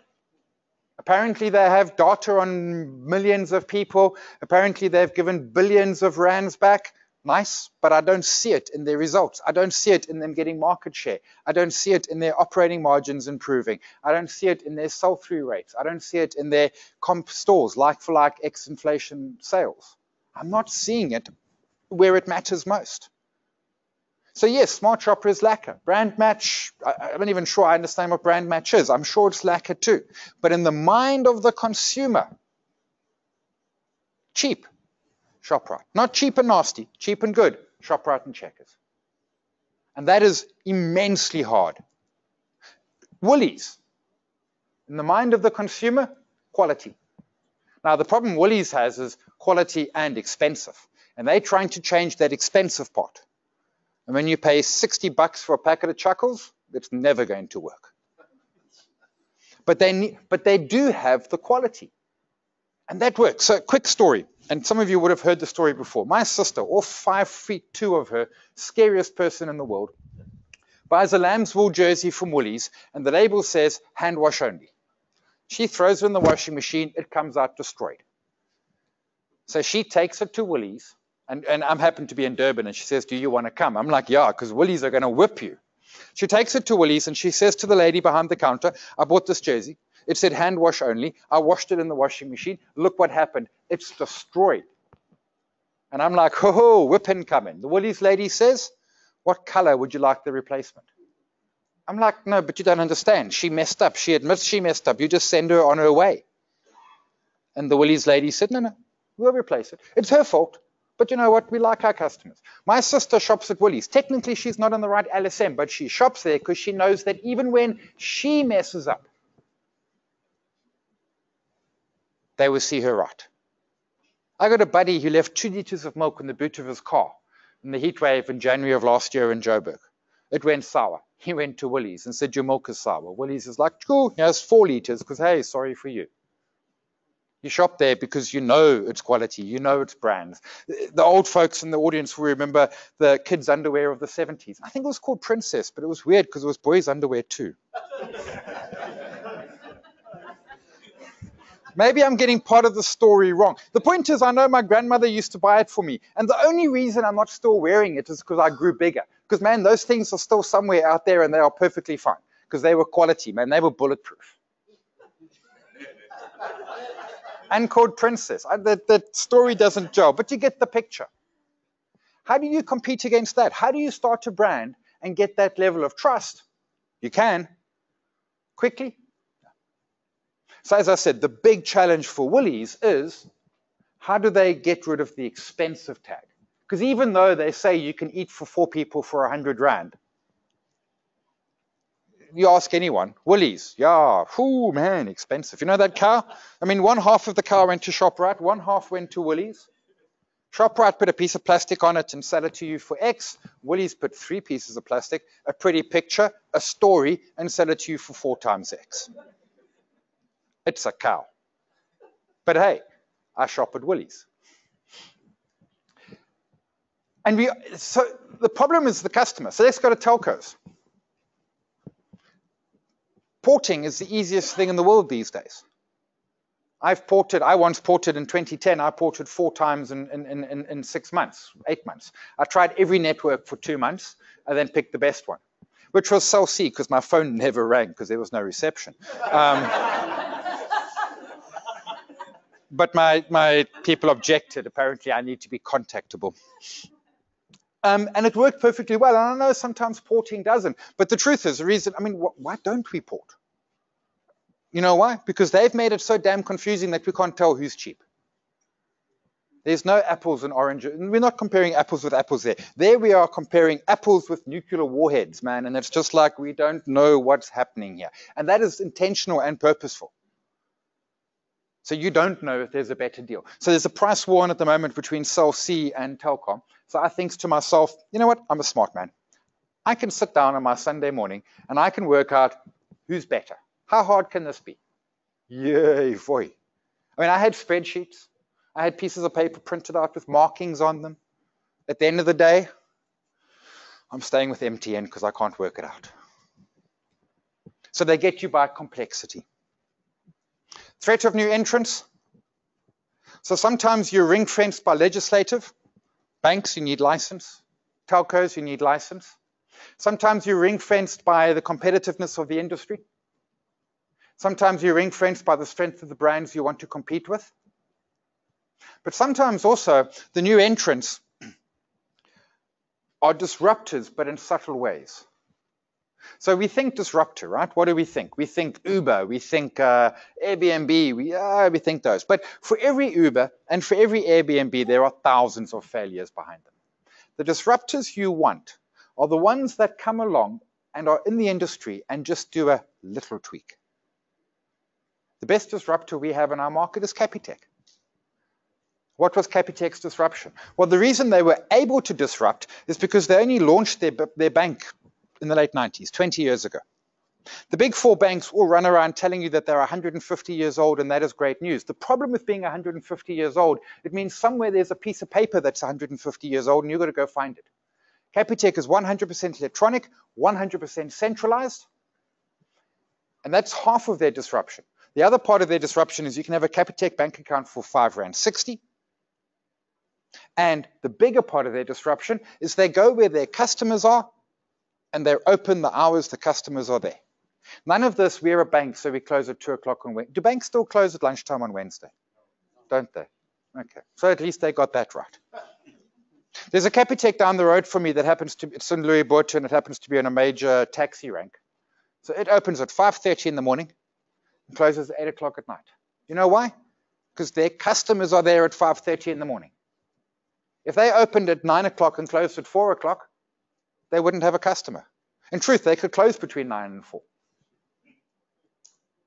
Apparently, they have data on millions of people. Apparently, they've given billions of rands back. Nice, but I don't see it in their results. I don't see it in them getting market share. I don't see it in their operating margins improving. I don't see it in their sell through rates. I don't see it in their comp stores, like for like ex inflation sales. I'm not seeing it where it matters most. So yes, Smart Shopper is lacquer. Brand match, I'm not even sure I understand what brand match is. I'm sure it's lacquer too. But in the mind of the consumer, cheap, ShopRite. Not cheap and nasty, cheap and good, ShopRite and Checkers. And that is immensely hard. Woolies, in the mind of the consumer, quality. Now, the problem Woolies has is quality and expensive. And they're trying to change that expensive part. And when you pay 60 bucks for a packet of chuckles, it's never going to work. But they, but they do have the quality. And that works. So, quick story. And some of you would have heard the story before. My sister, all five feet two of her, scariest person in the world, buys a lamb's wool jersey from Woolies, and the label says hand wash only. She throws it in the washing machine, it comes out destroyed. So she takes it to Woolies, and, and I'm happened to be in Durban, and she says, Do you want to come? I'm like, Yeah, because Woolies are going to whip you. She takes it to Woolies, and she says to the lady behind the counter, I bought this jersey. It said hand wash only. I washed it in the washing machine. Look what happened. It's destroyed. And I'm like, ho oh, whipping coming. The Woolies lady says, What color would you like the replacement? I'm like, No, but you don't understand. She messed up. She admits she messed up. You just send her on her way. And the Woolies lady said, No, no, we'll replace it. It's her fault. But you know what? We like our customers. My sister shops at Woolies. Technically, she's not on the right LSM, but she shops there because she knows that even when she messes up, they will see her right. I got a buddy who left two liters of milk in the boot of his car in the heat wave in January of last year in Joburg. It went sour. He went to Woolies and said, Your milk is sour. Woolies is like, Cool, here's four liters because, hey, sorry for you. You shop there because you know it's quality, you know it's brands. The old folks in the audience will remember the kids' underwear of the 70s. I think it was called Princess, but it was weird because it was boys' underwear too. Maybe I'm getting part of the story wrong. The point is, I know my grandmother used to buy it for me. And the only reason I'm not still wearing it is because I grew bigger. Because, man, those things are still somewhere out there and they are perfectly fine. Because they were quality, man. They were bulletproof. And called Princess. I, the, the story doesn't gel, but you get the picture. How do you compete against that? How do you start to brand and get that level of trust? You can quickly so as I said, the big challenge for Woolies is how do they get rid of the expensive tag? Because even though they say you can eat for four people for 100 Rand, you ask anyone, Woolies, yeah, whoo, man, expensive. You know that car? I mean, one half of the car went to ShopRite, one half went to Woolies. ShopRite put a piece of plastic on it and sell it to you for X. Woolies put three pieces of plastic, a pretty picture, a story, and sell it to you for four times X. It's a cow. But hey, I shop at Woolies. And we, so the problem is the customer. So let's go to telcos. Porting is the easiest thing in the world these days. I've ported, I once ported in 2010, I ported four times in, in, in, in six months, eight months. I tried every network for two months and then picked the best one, which was Cell C because my phone never rang because there was no reception. Um, but my, my people objected. Apparently, I need to be contactable. Um, and it worked perfectly well. And I know sometimes porting doesn't. But the truth is, the reason, I mean, wh why don't we port? You know why? Because they've made it so damn confusing that we can't tell who's cheap. There's no apples and oranges. We're not comparing apples with apples there. There we are comparing apples with nuclear warheads, man. And it's just like we don't know what's happening here. And that is intentional and purposeful. So you don't know if there's a better deal. So there's a price war on at the moment between Cell C and Telkom. So I think to myself, you know what? I'm a smart man. I can sit down on my Sunday morning and I can work out who's better. How hard can this be? Yay, boy. I mean, I had spreadsheets. I had pieces of paper printed out with markings on them. At the end of the day, I'm staying with MTN because I can't work it out. So they get you by complexity. Threat of new entrants. So sometimes you're ring fenced by legislative. Banks, you need license. Telcos, you need license. Sometimes you're ring fenced by the competitiveness of the industry. Sometimes you're ring fenced by the strength of the brands you want to compete with. But sometimes also the new entrants are disruptors, but in subtle ways. So we think disruptor, right? What do we think? We think Uber, we think uh, Airbnb, we, uh, we think those. But for every Uber and for every Airbnb, there are thousands of failures behind them. The disruptors you want are the ones that come along and are in the industry and just do a little tweak. The best disruptor we have in our market is Capitec. What was Capitec's disruption? Well, the reason they were able to disrupt is because they only launched their, their bank in the late 90s, 20 years ago. The big four banks all run around telling you that they're 150 years old, and that is great news. The problem with being 150 years old, it means somewhere there's a piece of paper that's 150 years old, and you've got to go find it. Capitec is 100% electronic, 100% centralized, and that's half of their disruption. The other part of their disruption is you can have a Capitec bank account for 5 Rand 60. And the bigger part of their disruption is they go where their customers are and they're open the hours the customers are there. None of this, we're a bank, so we close at 2 o'clock on Wednesday. Do banks still close at lunchtime on Wednesday? Don't they? Okay, so at least they got that right. There's a Capitec down the road from me that happens to, it's in Louis and it happens to be on a major taxi rank. So it opens at 5.30 in the morning and closes at 8 o'clock at night. You know why? Because their customers are there at 5.30 in the morning. If they opened at 9 o'clock and closed at 4 o'clock, they wouldn't have a customer. In truth, they could close between 9 and 4.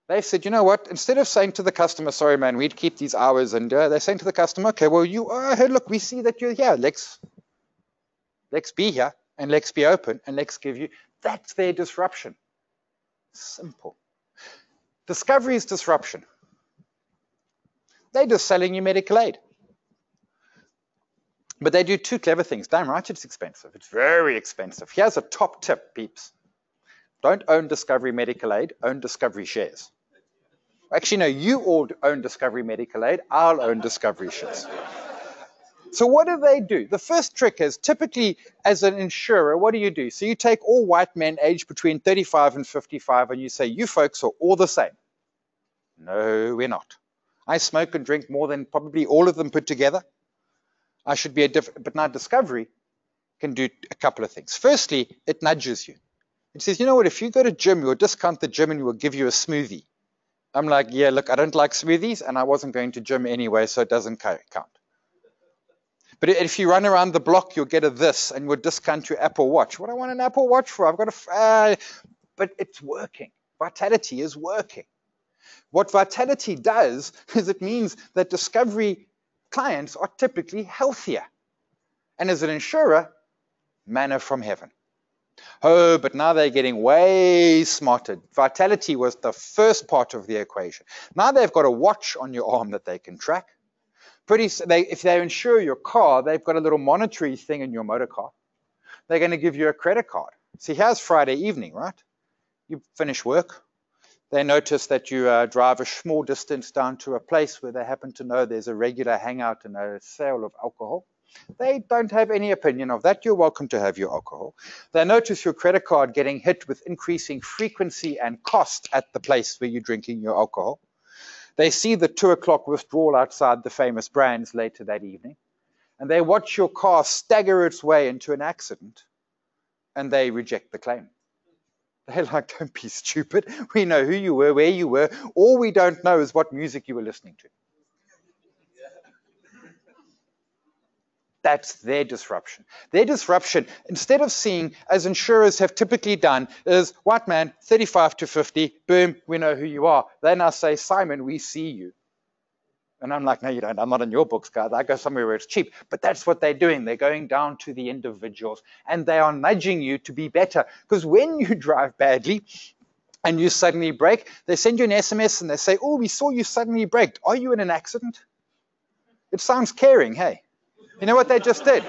They said, you know what, instead of saying to the customer, sorry man, we'd keep these hours, and uh, they're saying to the customer, okay, well, you, uh, hey, look, we see that you're here, let's, let's be here. and let's be open and let's give you. That's their disruption. Simple. Discovery is disruption. They're just selling you medical aid. But they do two clever things. Damn right, it's expensive. It's very expensive. Here's a top tip, peeps. Don't own Discovery Medical Aid, own Discovery shares. Actually, no, you all own Discovery Medical Aid. I'll own Discovery shares. So what do they do? The first trick is typically as an insurer, what do you do? So you take all white men aged between 35 and 55 and you say, you folks are all the same. No, we're not. I smoke and drink more than probably all of them put together. I should be a different, but now Discovery can do a couple of things. Firstly, it nudges you. It says, you know what, if you go to gym, you'll discount the gym and we'll give you a smoothie. I'm like, yeah, look, I don't like smoothies and I wasn't going to gym anyway, so it doesn't count. But if you run around the block, you'll get a this and we'll discount your Apple Watch. What I want an Apple Watch for? I've got a, uh, but it's working. Vitality is working. What Vitality does is it means that Discovery clients are typically healthier. And as an insurer, manna from heaven. Oh, but now they're getting way smarter. Vitality was the first part of the equation. Now they've got a watch on your arm that they can track. Pretty, they, if they insure your car, they've got a little monetary thing in your motor car. They're going to give you a credit card. See, here's Friday evening, right? You finish work. They notice that you uh, drive a small distance down to a place where they happen to know there's a regular hangout and a sale of alcohol. They don't have any opinion of that. You're welcome to have your alcohol. They notice your credit card getting hit with increasing frequency and cost at the place where you're drinking your alcohol. They see the two o'clock withdrawal outside the famous brands later that evening, and they watch your car stagger its way into an accident, and they reject the claim. They're like, don't be stupid. We know who you were, where you were. All we don't know is what music you were listening to. That's their disruption. Their disruption, instead of seeing, as insurers have typically done, is white man, 35 to 50, boom, we know who you are. They now say, Simon, we see you. And I'm like, no, you don't. I'm not in your books, guys. I go somewhere where it's cheap. But that's what they're doing. They're going down to the individuals and they are nudging you to be better. Because when you drive badly and you suddenly brake, they send you an SMS and they say, oh, we saw you suddenly braked. Are you in an accident? It sounds caring, hey? You know what they just did?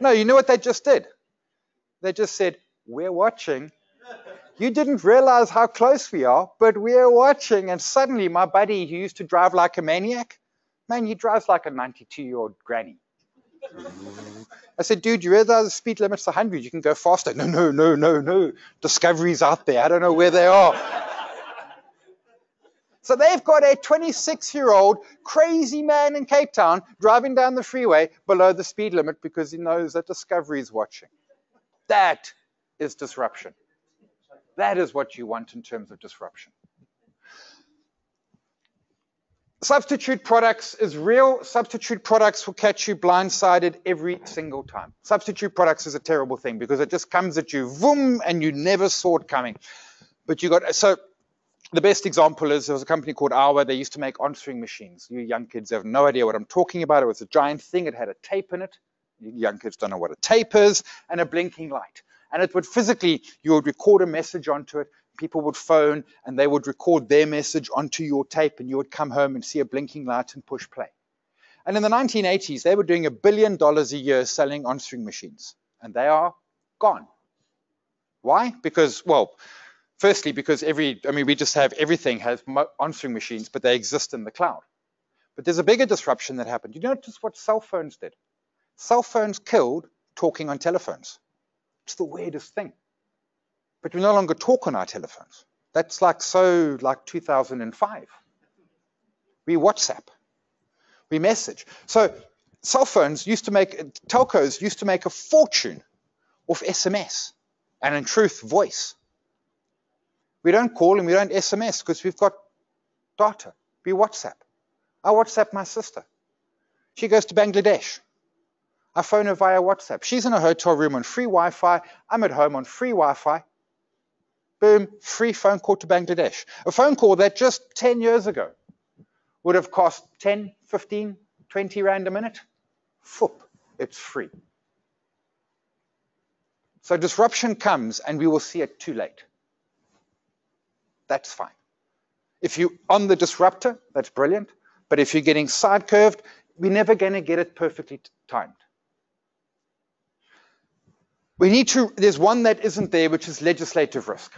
No, you know what they just did? They just said, We're watching. You didn't realize how close we are, but we're watching. And suddenly, my buddy who used to drive like a maniac, man, he drives like a 92 year old granny. I said, dude, you realize the speed limit's 100? You can go faster. No, no, no, no, no. Discovery's out there. I don't know where they are. So they've got a 26 year old crazy man in Cape Town driving down the freeway below the speed limit because he knows that Discovery is watching. That is disruption. That is what you want in terms of disruption. Substitute products is real. Substitute products will catch you blindsided every single time. Substitute products is a terrible thing because it just comes at you, boom, and you never saw it coming. But you got so the best example is there was a company called Hour. They used to make answering machines. You young kids have no idea what I'm talking about. It was a giant thing. It had a tape in it. You young kids don't know what a tape is, and a blinking light. And it would physically, you would record a message onto it. People would phone, and they would record their message onto your tape, and you would come home and see a blinking light and push play. And in the 1980s, they were doing a billion dollars a year selling answering machines, and they are gone. Why? Because, well, Firstly, because every, I mean, we just have everything has answering machines, but they exist in the cloud. But there's a bigger disruption that happened. You notice what cell phones did? Cell phones killed talking on telephones. It's the weirdest thing. But we no longer talk on our telephones. That's like so like 2005. We WhatsApp. We message. So cell phones used to make, telcos used to make a fortune off SMS and in truth, voice. We don't call and we don't SMS because we've got data. We WhatsApp. I WhatsApp my sister. She goes to Bangladesh. I phone her via WhatsApp. She's in a hotel room on free Wi Fi. I'm at home on free Wi Fi. Boom, free phone call to Bangladesh. A phone call that just 10 years ago would have cost 10, 15, 20 Rand a minute. Foop, it's free. So disruption comes and we will see it too late. That's fine. If you're on the disruptor, that's brilliant. But if you're getting side curved, we're never going to get it perfectly timed. We need to, there's one that isn't there, which is legislative risk.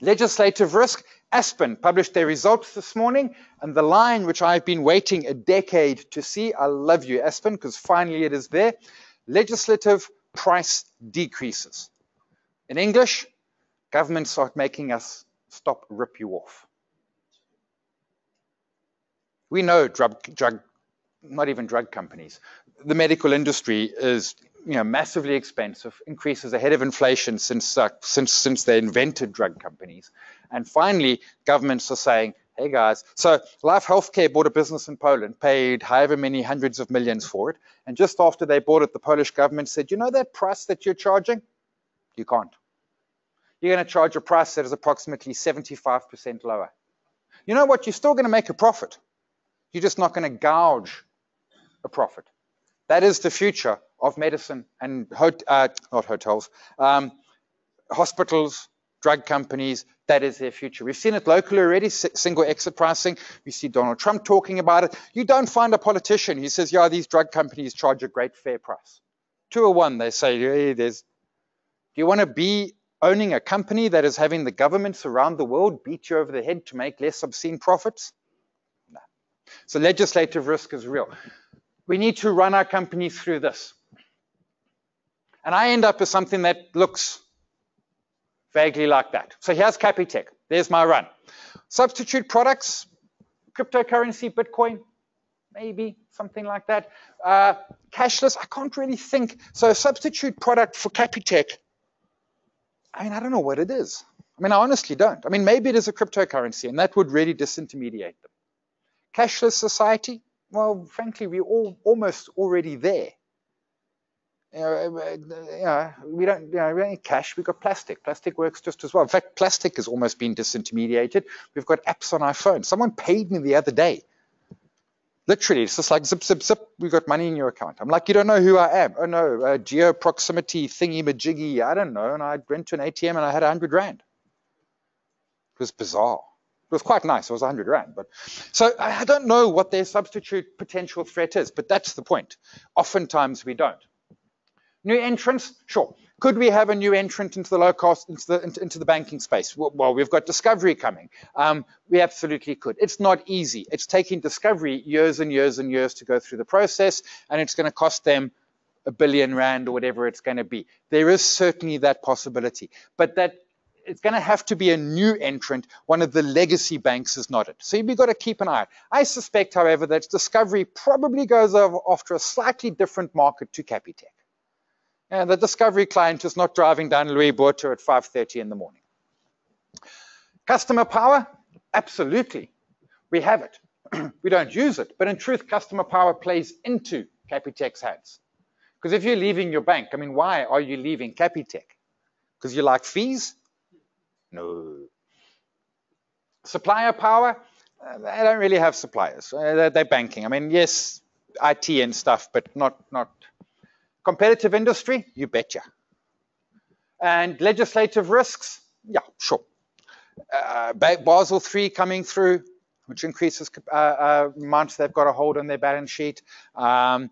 Legislative risk, Aspen published their results this morning, and the line which I've been waiting a decade to see, I love you, Aspen, because finally it is there. Legislative price decreases. In English, governments start making us stop, rip you off. We know drug, drug, not even drug companies. The medical industry is you know, massively expensive, increases ahead of inflation since, uh, since, since they invented drug companies. And finally, governments are saying, hey guys, so Life Healthcare bought a business in Poland, paid however many hundreds of millions for it. And just after they bought it, the Polish government said, you know that price that you're charging? You can't. You're going to charge a price that is approximately 75% lower. You know what? You're still going to make a profit. You're just not going to gouge a profit. That is the future of medicine and uh, not hotels, um, hospitals, drug companies. That is their future. We've seen it locally already, single exit pricing. We see Donald Trump talking about it. You don't find a politician who says, yeah, these drug companies charge a great fair price. Two or one, they say, hey, there's, do you want to be owning a company that is having the governments around the world beat you over the head to make less obscene profits? No. So legislative risk is real. We need to run our companies through this. And I end up with something that looks vaguely like that. So here's Capitec. There's my run. Substitute products, cryptocurrency, Bitcoin, maybe something like that. Uh, cashless, I can't really think. So substitute product for Capitec, I mean, I don't know what it is. I mean, I honestly don't. I mean, maybe it is a cryptocurrency, and that would really disintermediate them. Cashless society, well, frankly, we're all almost already there. Know, uh, we don't, you know, we don't need cash. We've got plastic. Plastic works just as well. In fact, plastic has almost been disintermediated. We've got apps on our phone. Someone paid me the other day. Literally, it's just like zip, zip, zip. We've got money in your account. I'm like, you don't know who I am. Oh no, uh, geo proximity thingy majiggy. I don't know. And I went to an ATM and I had a hundred rand. It was bizarre. It was quite nice. It was 100 Rand. But so I don't know what their substitute potential threat is, but that's the point. Oftentimes we don't. New entrants, sure. Could we have a new entrant into the low cost, into the, into the banking space? Well, we've got Discovery coming. Um, we absolutely could. It's not easy. It's taking Discovery years and years and years to go through the process, and it's going to cost them a billion rand or whatever it's going to be. There is certainly that possibility, but that it's going to have to be a new entrant. One of the legacy banks is not it. So you've got to keep an eye out. I suspect, however, that Discovery probably goes over after a slightly different market to Capitec. And the discovery client is not driving down Louis Botha at 5.30 in the morning. Customer power? Absolutely. We have it. we don't use it. But in truth, customer power plays into Capitec's hands. Because if you're leaving your bank, I mean, why are you leaving Capitec? Because you like fees? No. Supplier power? Uh, they don't really have suppliers. Uh, they're banking. I mean, yes, IT and stuff, but not, not Competitive industry? You betcha. And legislative risks? Yeah, sure. Uh, Basel III coming through, which increases uh, uh, amounts they've got to hold on their balance sheet. Um,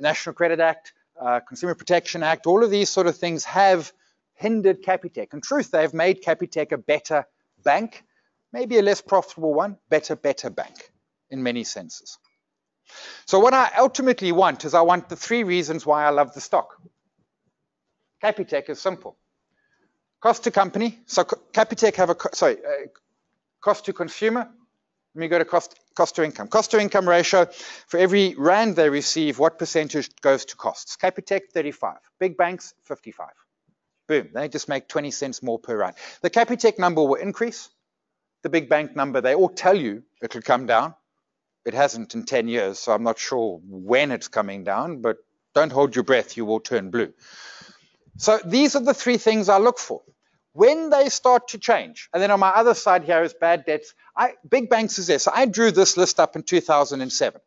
National Credit Act, uh, Consumer Protection Act, all of these sort of things have hindered Capitec. In truth, they've made Capitec a better bank, maybe a less profitable one, better, better bank in many senses. So what I ultimately want is I want the three reasons why I love the stock. Capitec is simple. Cost to company. So Capitec have a, sorry, uh, cost to consumer. Let me go to cost, cost to income. Cost to income ratio, for every rand they receive, what percentage goes to costs? Capitec, 35. Big banks, 55. Boom, they just make 20 cents more per rand. The Capitec number will increase. The big bank number, they all tell you it'll come down. It hasn't in 10 years, so I'm not sure when it's coming down, but don't hold your breath, you will turn blue. So these are the three things I look for. When they start to change, and then on my other side here is bad debts. I, big banks is there. So I drew this list up in 2007.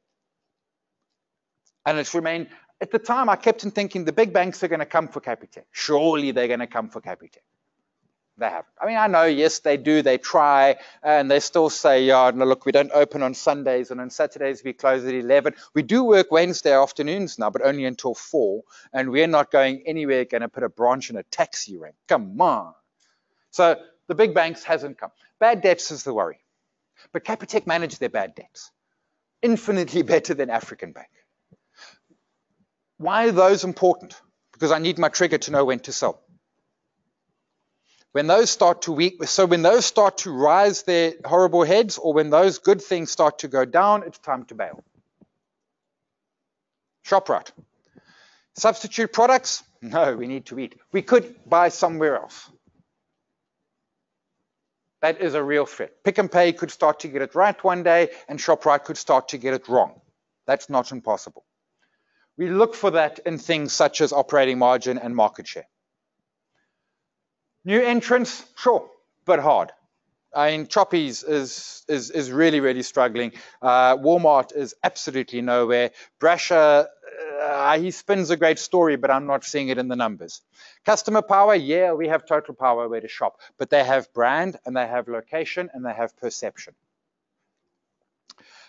And it's remained, at the time, I kept on thinking the big banks are going to come for Capitec. Surely they're going to come for Capitec. They haven't. I mean, I know, yes, they do. They try, and they still say, yeah, no, look, we don't open on Sundays, and on Saturdays we close at 11. We do work Wednesday afternoons now, but only until 4, and we're not going anywhere going to put a branch in a taxi rank. Come on. So the big banks hasn't come. Bad debts is the worry. But Capitec manage their bad debts infinitely better than African Bank. Why are those important? Because I need my trigger to know when to sell. When those start to weak, so when those start to rise their horrible heads, or when those good things start to go down, it's time to bail. Shoprite. Substitute products? No, we need to eat. We could buy somewhere else. That is a real threat. Pick n Pay could start to get it right one day, and Shoprite could start to get it wrong. That's not impossible. We look for that in things such as operating margin and market share. New entrants, sure, but hard. I mean, Choppies is, is, is really, really struggling. Uh, Walmart is absolutely nowhere. Brasher, uh, he spins a great story, but I'm not seeing it in the numbers. Customer power, yeah, we have total power where to shop, but they have brand and they have location and they have perception.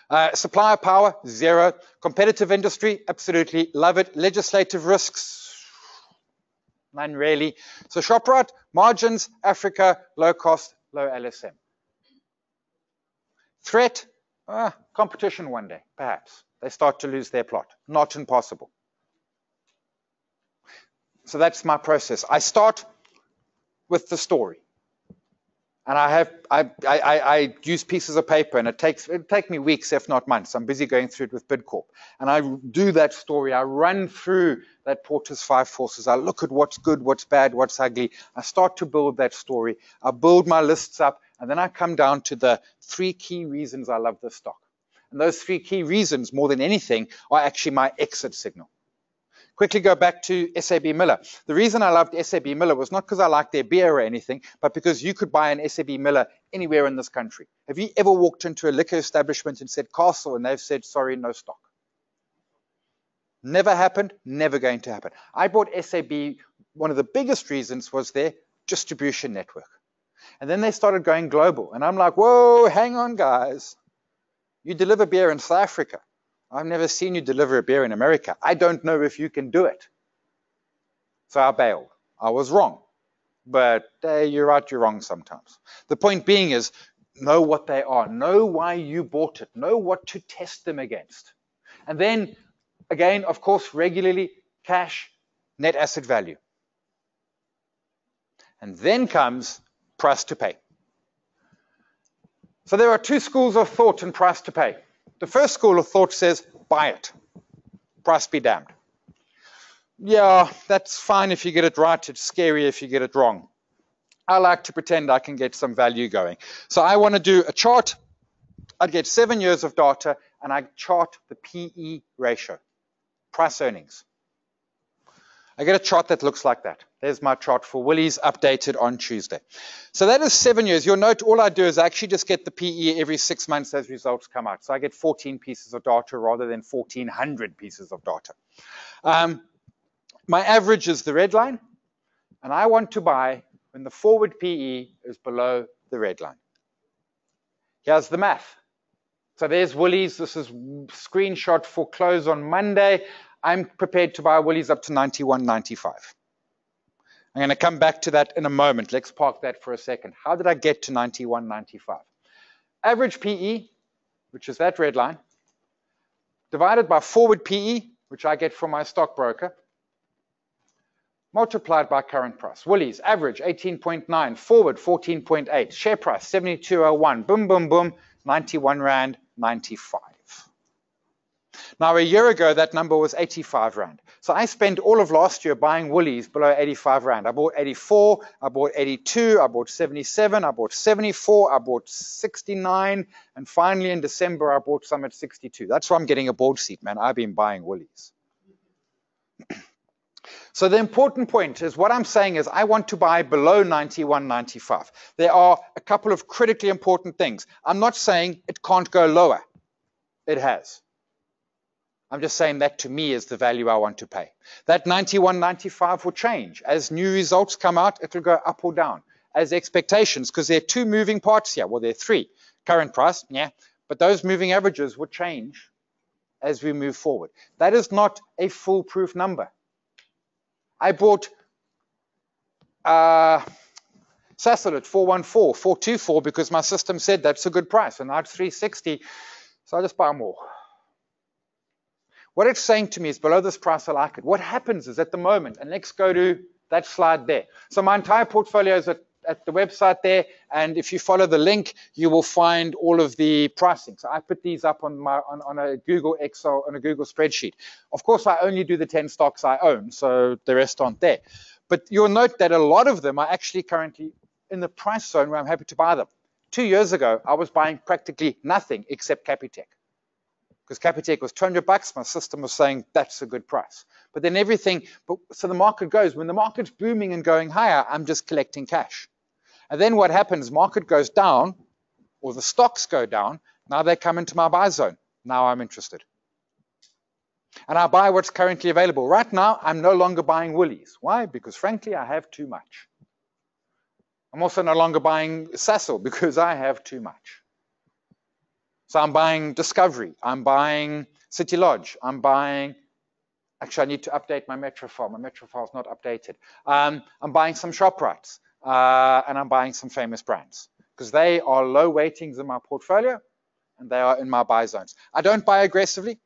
Uh, supplier power, zero. Competitive industry, absolutely love it. Legislative risks, none really. So ShopRite, margins, Africa, low cost, low LSM. Threat, uh, competition one day, perhaps. They start to lose their plot. Not impossible. So that's my process. I start with the story and I have I, I, I, use pieces of paper, and it takes it take me weeks, if not months. I'm busy going through it with Bidcorp, and I do that story. I run through that Porter's five forces. I look at what's good, what's bad, what's ugly. I start to build that story. I build my lists up, and then I come down to the three key reasons I love this stock. And those three key reasons, more than anything, are actually my exit signal. Quickly go back to SAB Miller. The reason I loved SAB Miller was not because I liked their beer or anything, but because you could buy an SAB Miller anywhere in this country. Have you ever walked into a liquor establishment and said Castle and they've said, sorry, no stock? Never happened, never going to happen. I bought SAB, one of the biggest reasons was their distribution network. And then they started going global. And I'm like, whoa, hang on, guys. You deliver beer in South Africa. I've never seen you deliver a beer in America. I don't know if you can do it. So I bailed. I was wrong. But uh, you're right, you're wrong sometimes. The point being is know what they are, know why you bought it, know what to test them against. And then, again, of course, regularly cash, net asset value. And then comes price to pay. So there are two schools of thought in price to pay. The first school of thought says, buy it. Price be damned. Yeah, that's fine if you get it right. It's scary if you get it wrong. I like to pretend I can get some value going. So I want to do a chart. I'd get seven years of data and I chart the PE ratio, price earnings. I get a chart that looks like that. There's my chart for Woolies updated on Tuesday. So that is seven years. You'll note all I do is I actually just get the PE every six months as results come out. So I get 14 pieces of data rather than 1,400 pieces of data. Um, my average is the red line, and I want to buy when the forward PE is below the red line. Here's the math. So there's Woolies. This is screenshot for close on Monday. I'm prepared to buy Woolies up to 91.95. I'm going to come back to that in a moment. Let's park that for a second. How did I get to 91.95? Average PE, which is that red line, divided by forward PE, which I get from my stockbroker, multiplied by current price. Woolies, average 18.9, forward 14.8, share price 72.01, boom, boom, boom, 91 Rand 95. Now, a year ago, that number was 85 Rand. So I spent all of last year buying Woolies below 85 Rand. I bought 84, I bought 82, I bought 77, I bought 74, I bought 69, and finally in December, I bought some at 62. That's why I'm getting a board seat, man. I've been buying Woolies. So the important point is what I'm saying is I want to buy below 91.95. There are a couple of critically important things. I'm not saying it can't go lower. It has. I'm just saying that to me is the value I want to pay. That 91.95 will change. As new results come out, it'll go up or down. As expectations, because there are two moving parts here. Well, there are three. Current price, yeah. But those moving averages will change as we move forward. That is not a foolproof number. I bought uh, Sasol at 414, 424 because my system said that's a good price. And now it's 360, so I just buy more. What it's saying to me is below this price, I like it. What happens is at the moment, and let's go to that slide there. So my entire portfolio is at, at the website there, and if you follow the link, you will find all of the pricing. So I put these up on my on, on a Google Excel on a Google spreadsheet. Of course, I only do the 10 stocks I own, so the rest aren't there. But you'll note that a lot of them are actually currently in the price zone where I'm happy to buy them. Two years ago, I was buying practically nothing except Capitec. Because Capitec was 200 bucks, my system was saying that's a good price. But then everything, but, so the market goes, when the market's booming and going higher, I'm just collecting cash. And then what happens, market goes down, or the stocks go down, now they come into my buy zone. Now I'm interested. And I buy what's currently available. Right now, I'm no longer buying Woolies. Why? Because frankly, I have too much. I'm also no longer buying Sasol because I have too much. So I'm buying Discovery. I'm buying City Lodge. I'm buying, actually, I need to update my Metrofile. My Metrofile is not updated. Um, I'm buying some ShopRites, uh, and I'm buying some famous brands because they are low weightings in my portfolio and they are in my buy zones. I don't buy aggressively.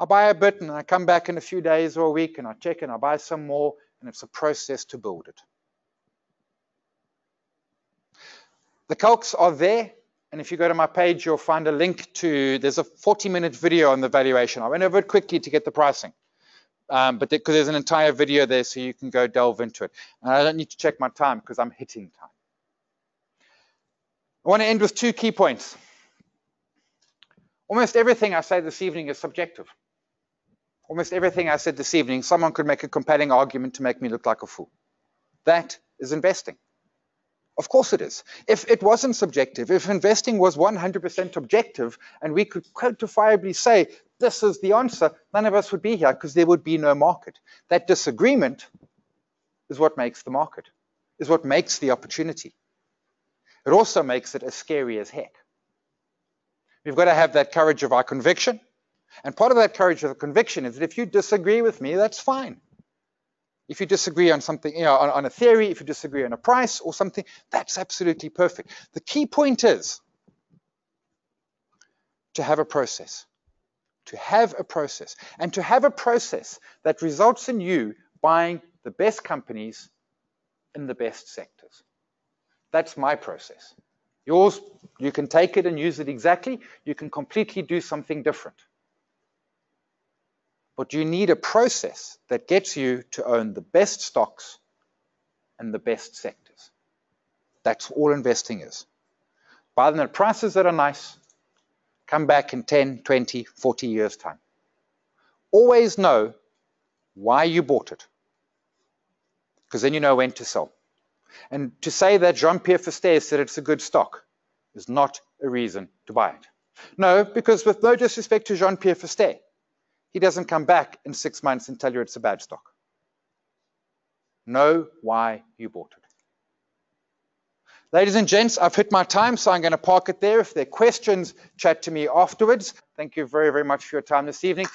I buy a bit and I come back in a few days or a week and I check and I buy some more, and it's a process to build it. The calcs are there. And if you go to my page, you'll find a link to, there's a 40 minute video on the valuation. I went over it quickly to get the pricing. Um, but because there's an entire video there so you can go delve into it. And I don't need to check my time because I'm hitting time. I want to end with two key points. Almost everything I say this evening is subjective. Almost everything I said this evening, someone could make a compelling argument to make me look like a fool. That is investing. Of course it is. If it wasn't subjective, if investing was 100% objective and we could quantifiably say this is the answer, none of us would be here because there would be no market. That disagreement is what makes the market, is what makes the opportunity. It also makes it as scary as heck. We've got to have that courage of our conviction. And part of that courage of the conviction is that if you disagree with me, that's fine. If you disagree on something, you know, on, on a theory, if you disagree on a price or something, that's absolutely perfect. The key point is to have a process. To have a process. And to have a process that results in you buying the best companies in the best sectors. That's my process. Yours, you can take it and use it exactly. You can completely do something different. But you need a process that gets you to own the best stocks and the best sectors. That's all investing is. Buy them at prices that are nice, come back in 10, 20, 40 years' time. Always know why you bought it, because then you know when to sell. And to say that Jean-Pierre Verster said it's a good stock is not a reason to buy it. No, because with no disrespect to Jean-Pierre Verster, he doesn't come back in six months and tell you it's a bad stock. Know why you bought it. Ladies and gents, I've hit my time, so I'm going to park it there. If there are questions, chat to me afterwards. Thank you very, very much for your time this evening.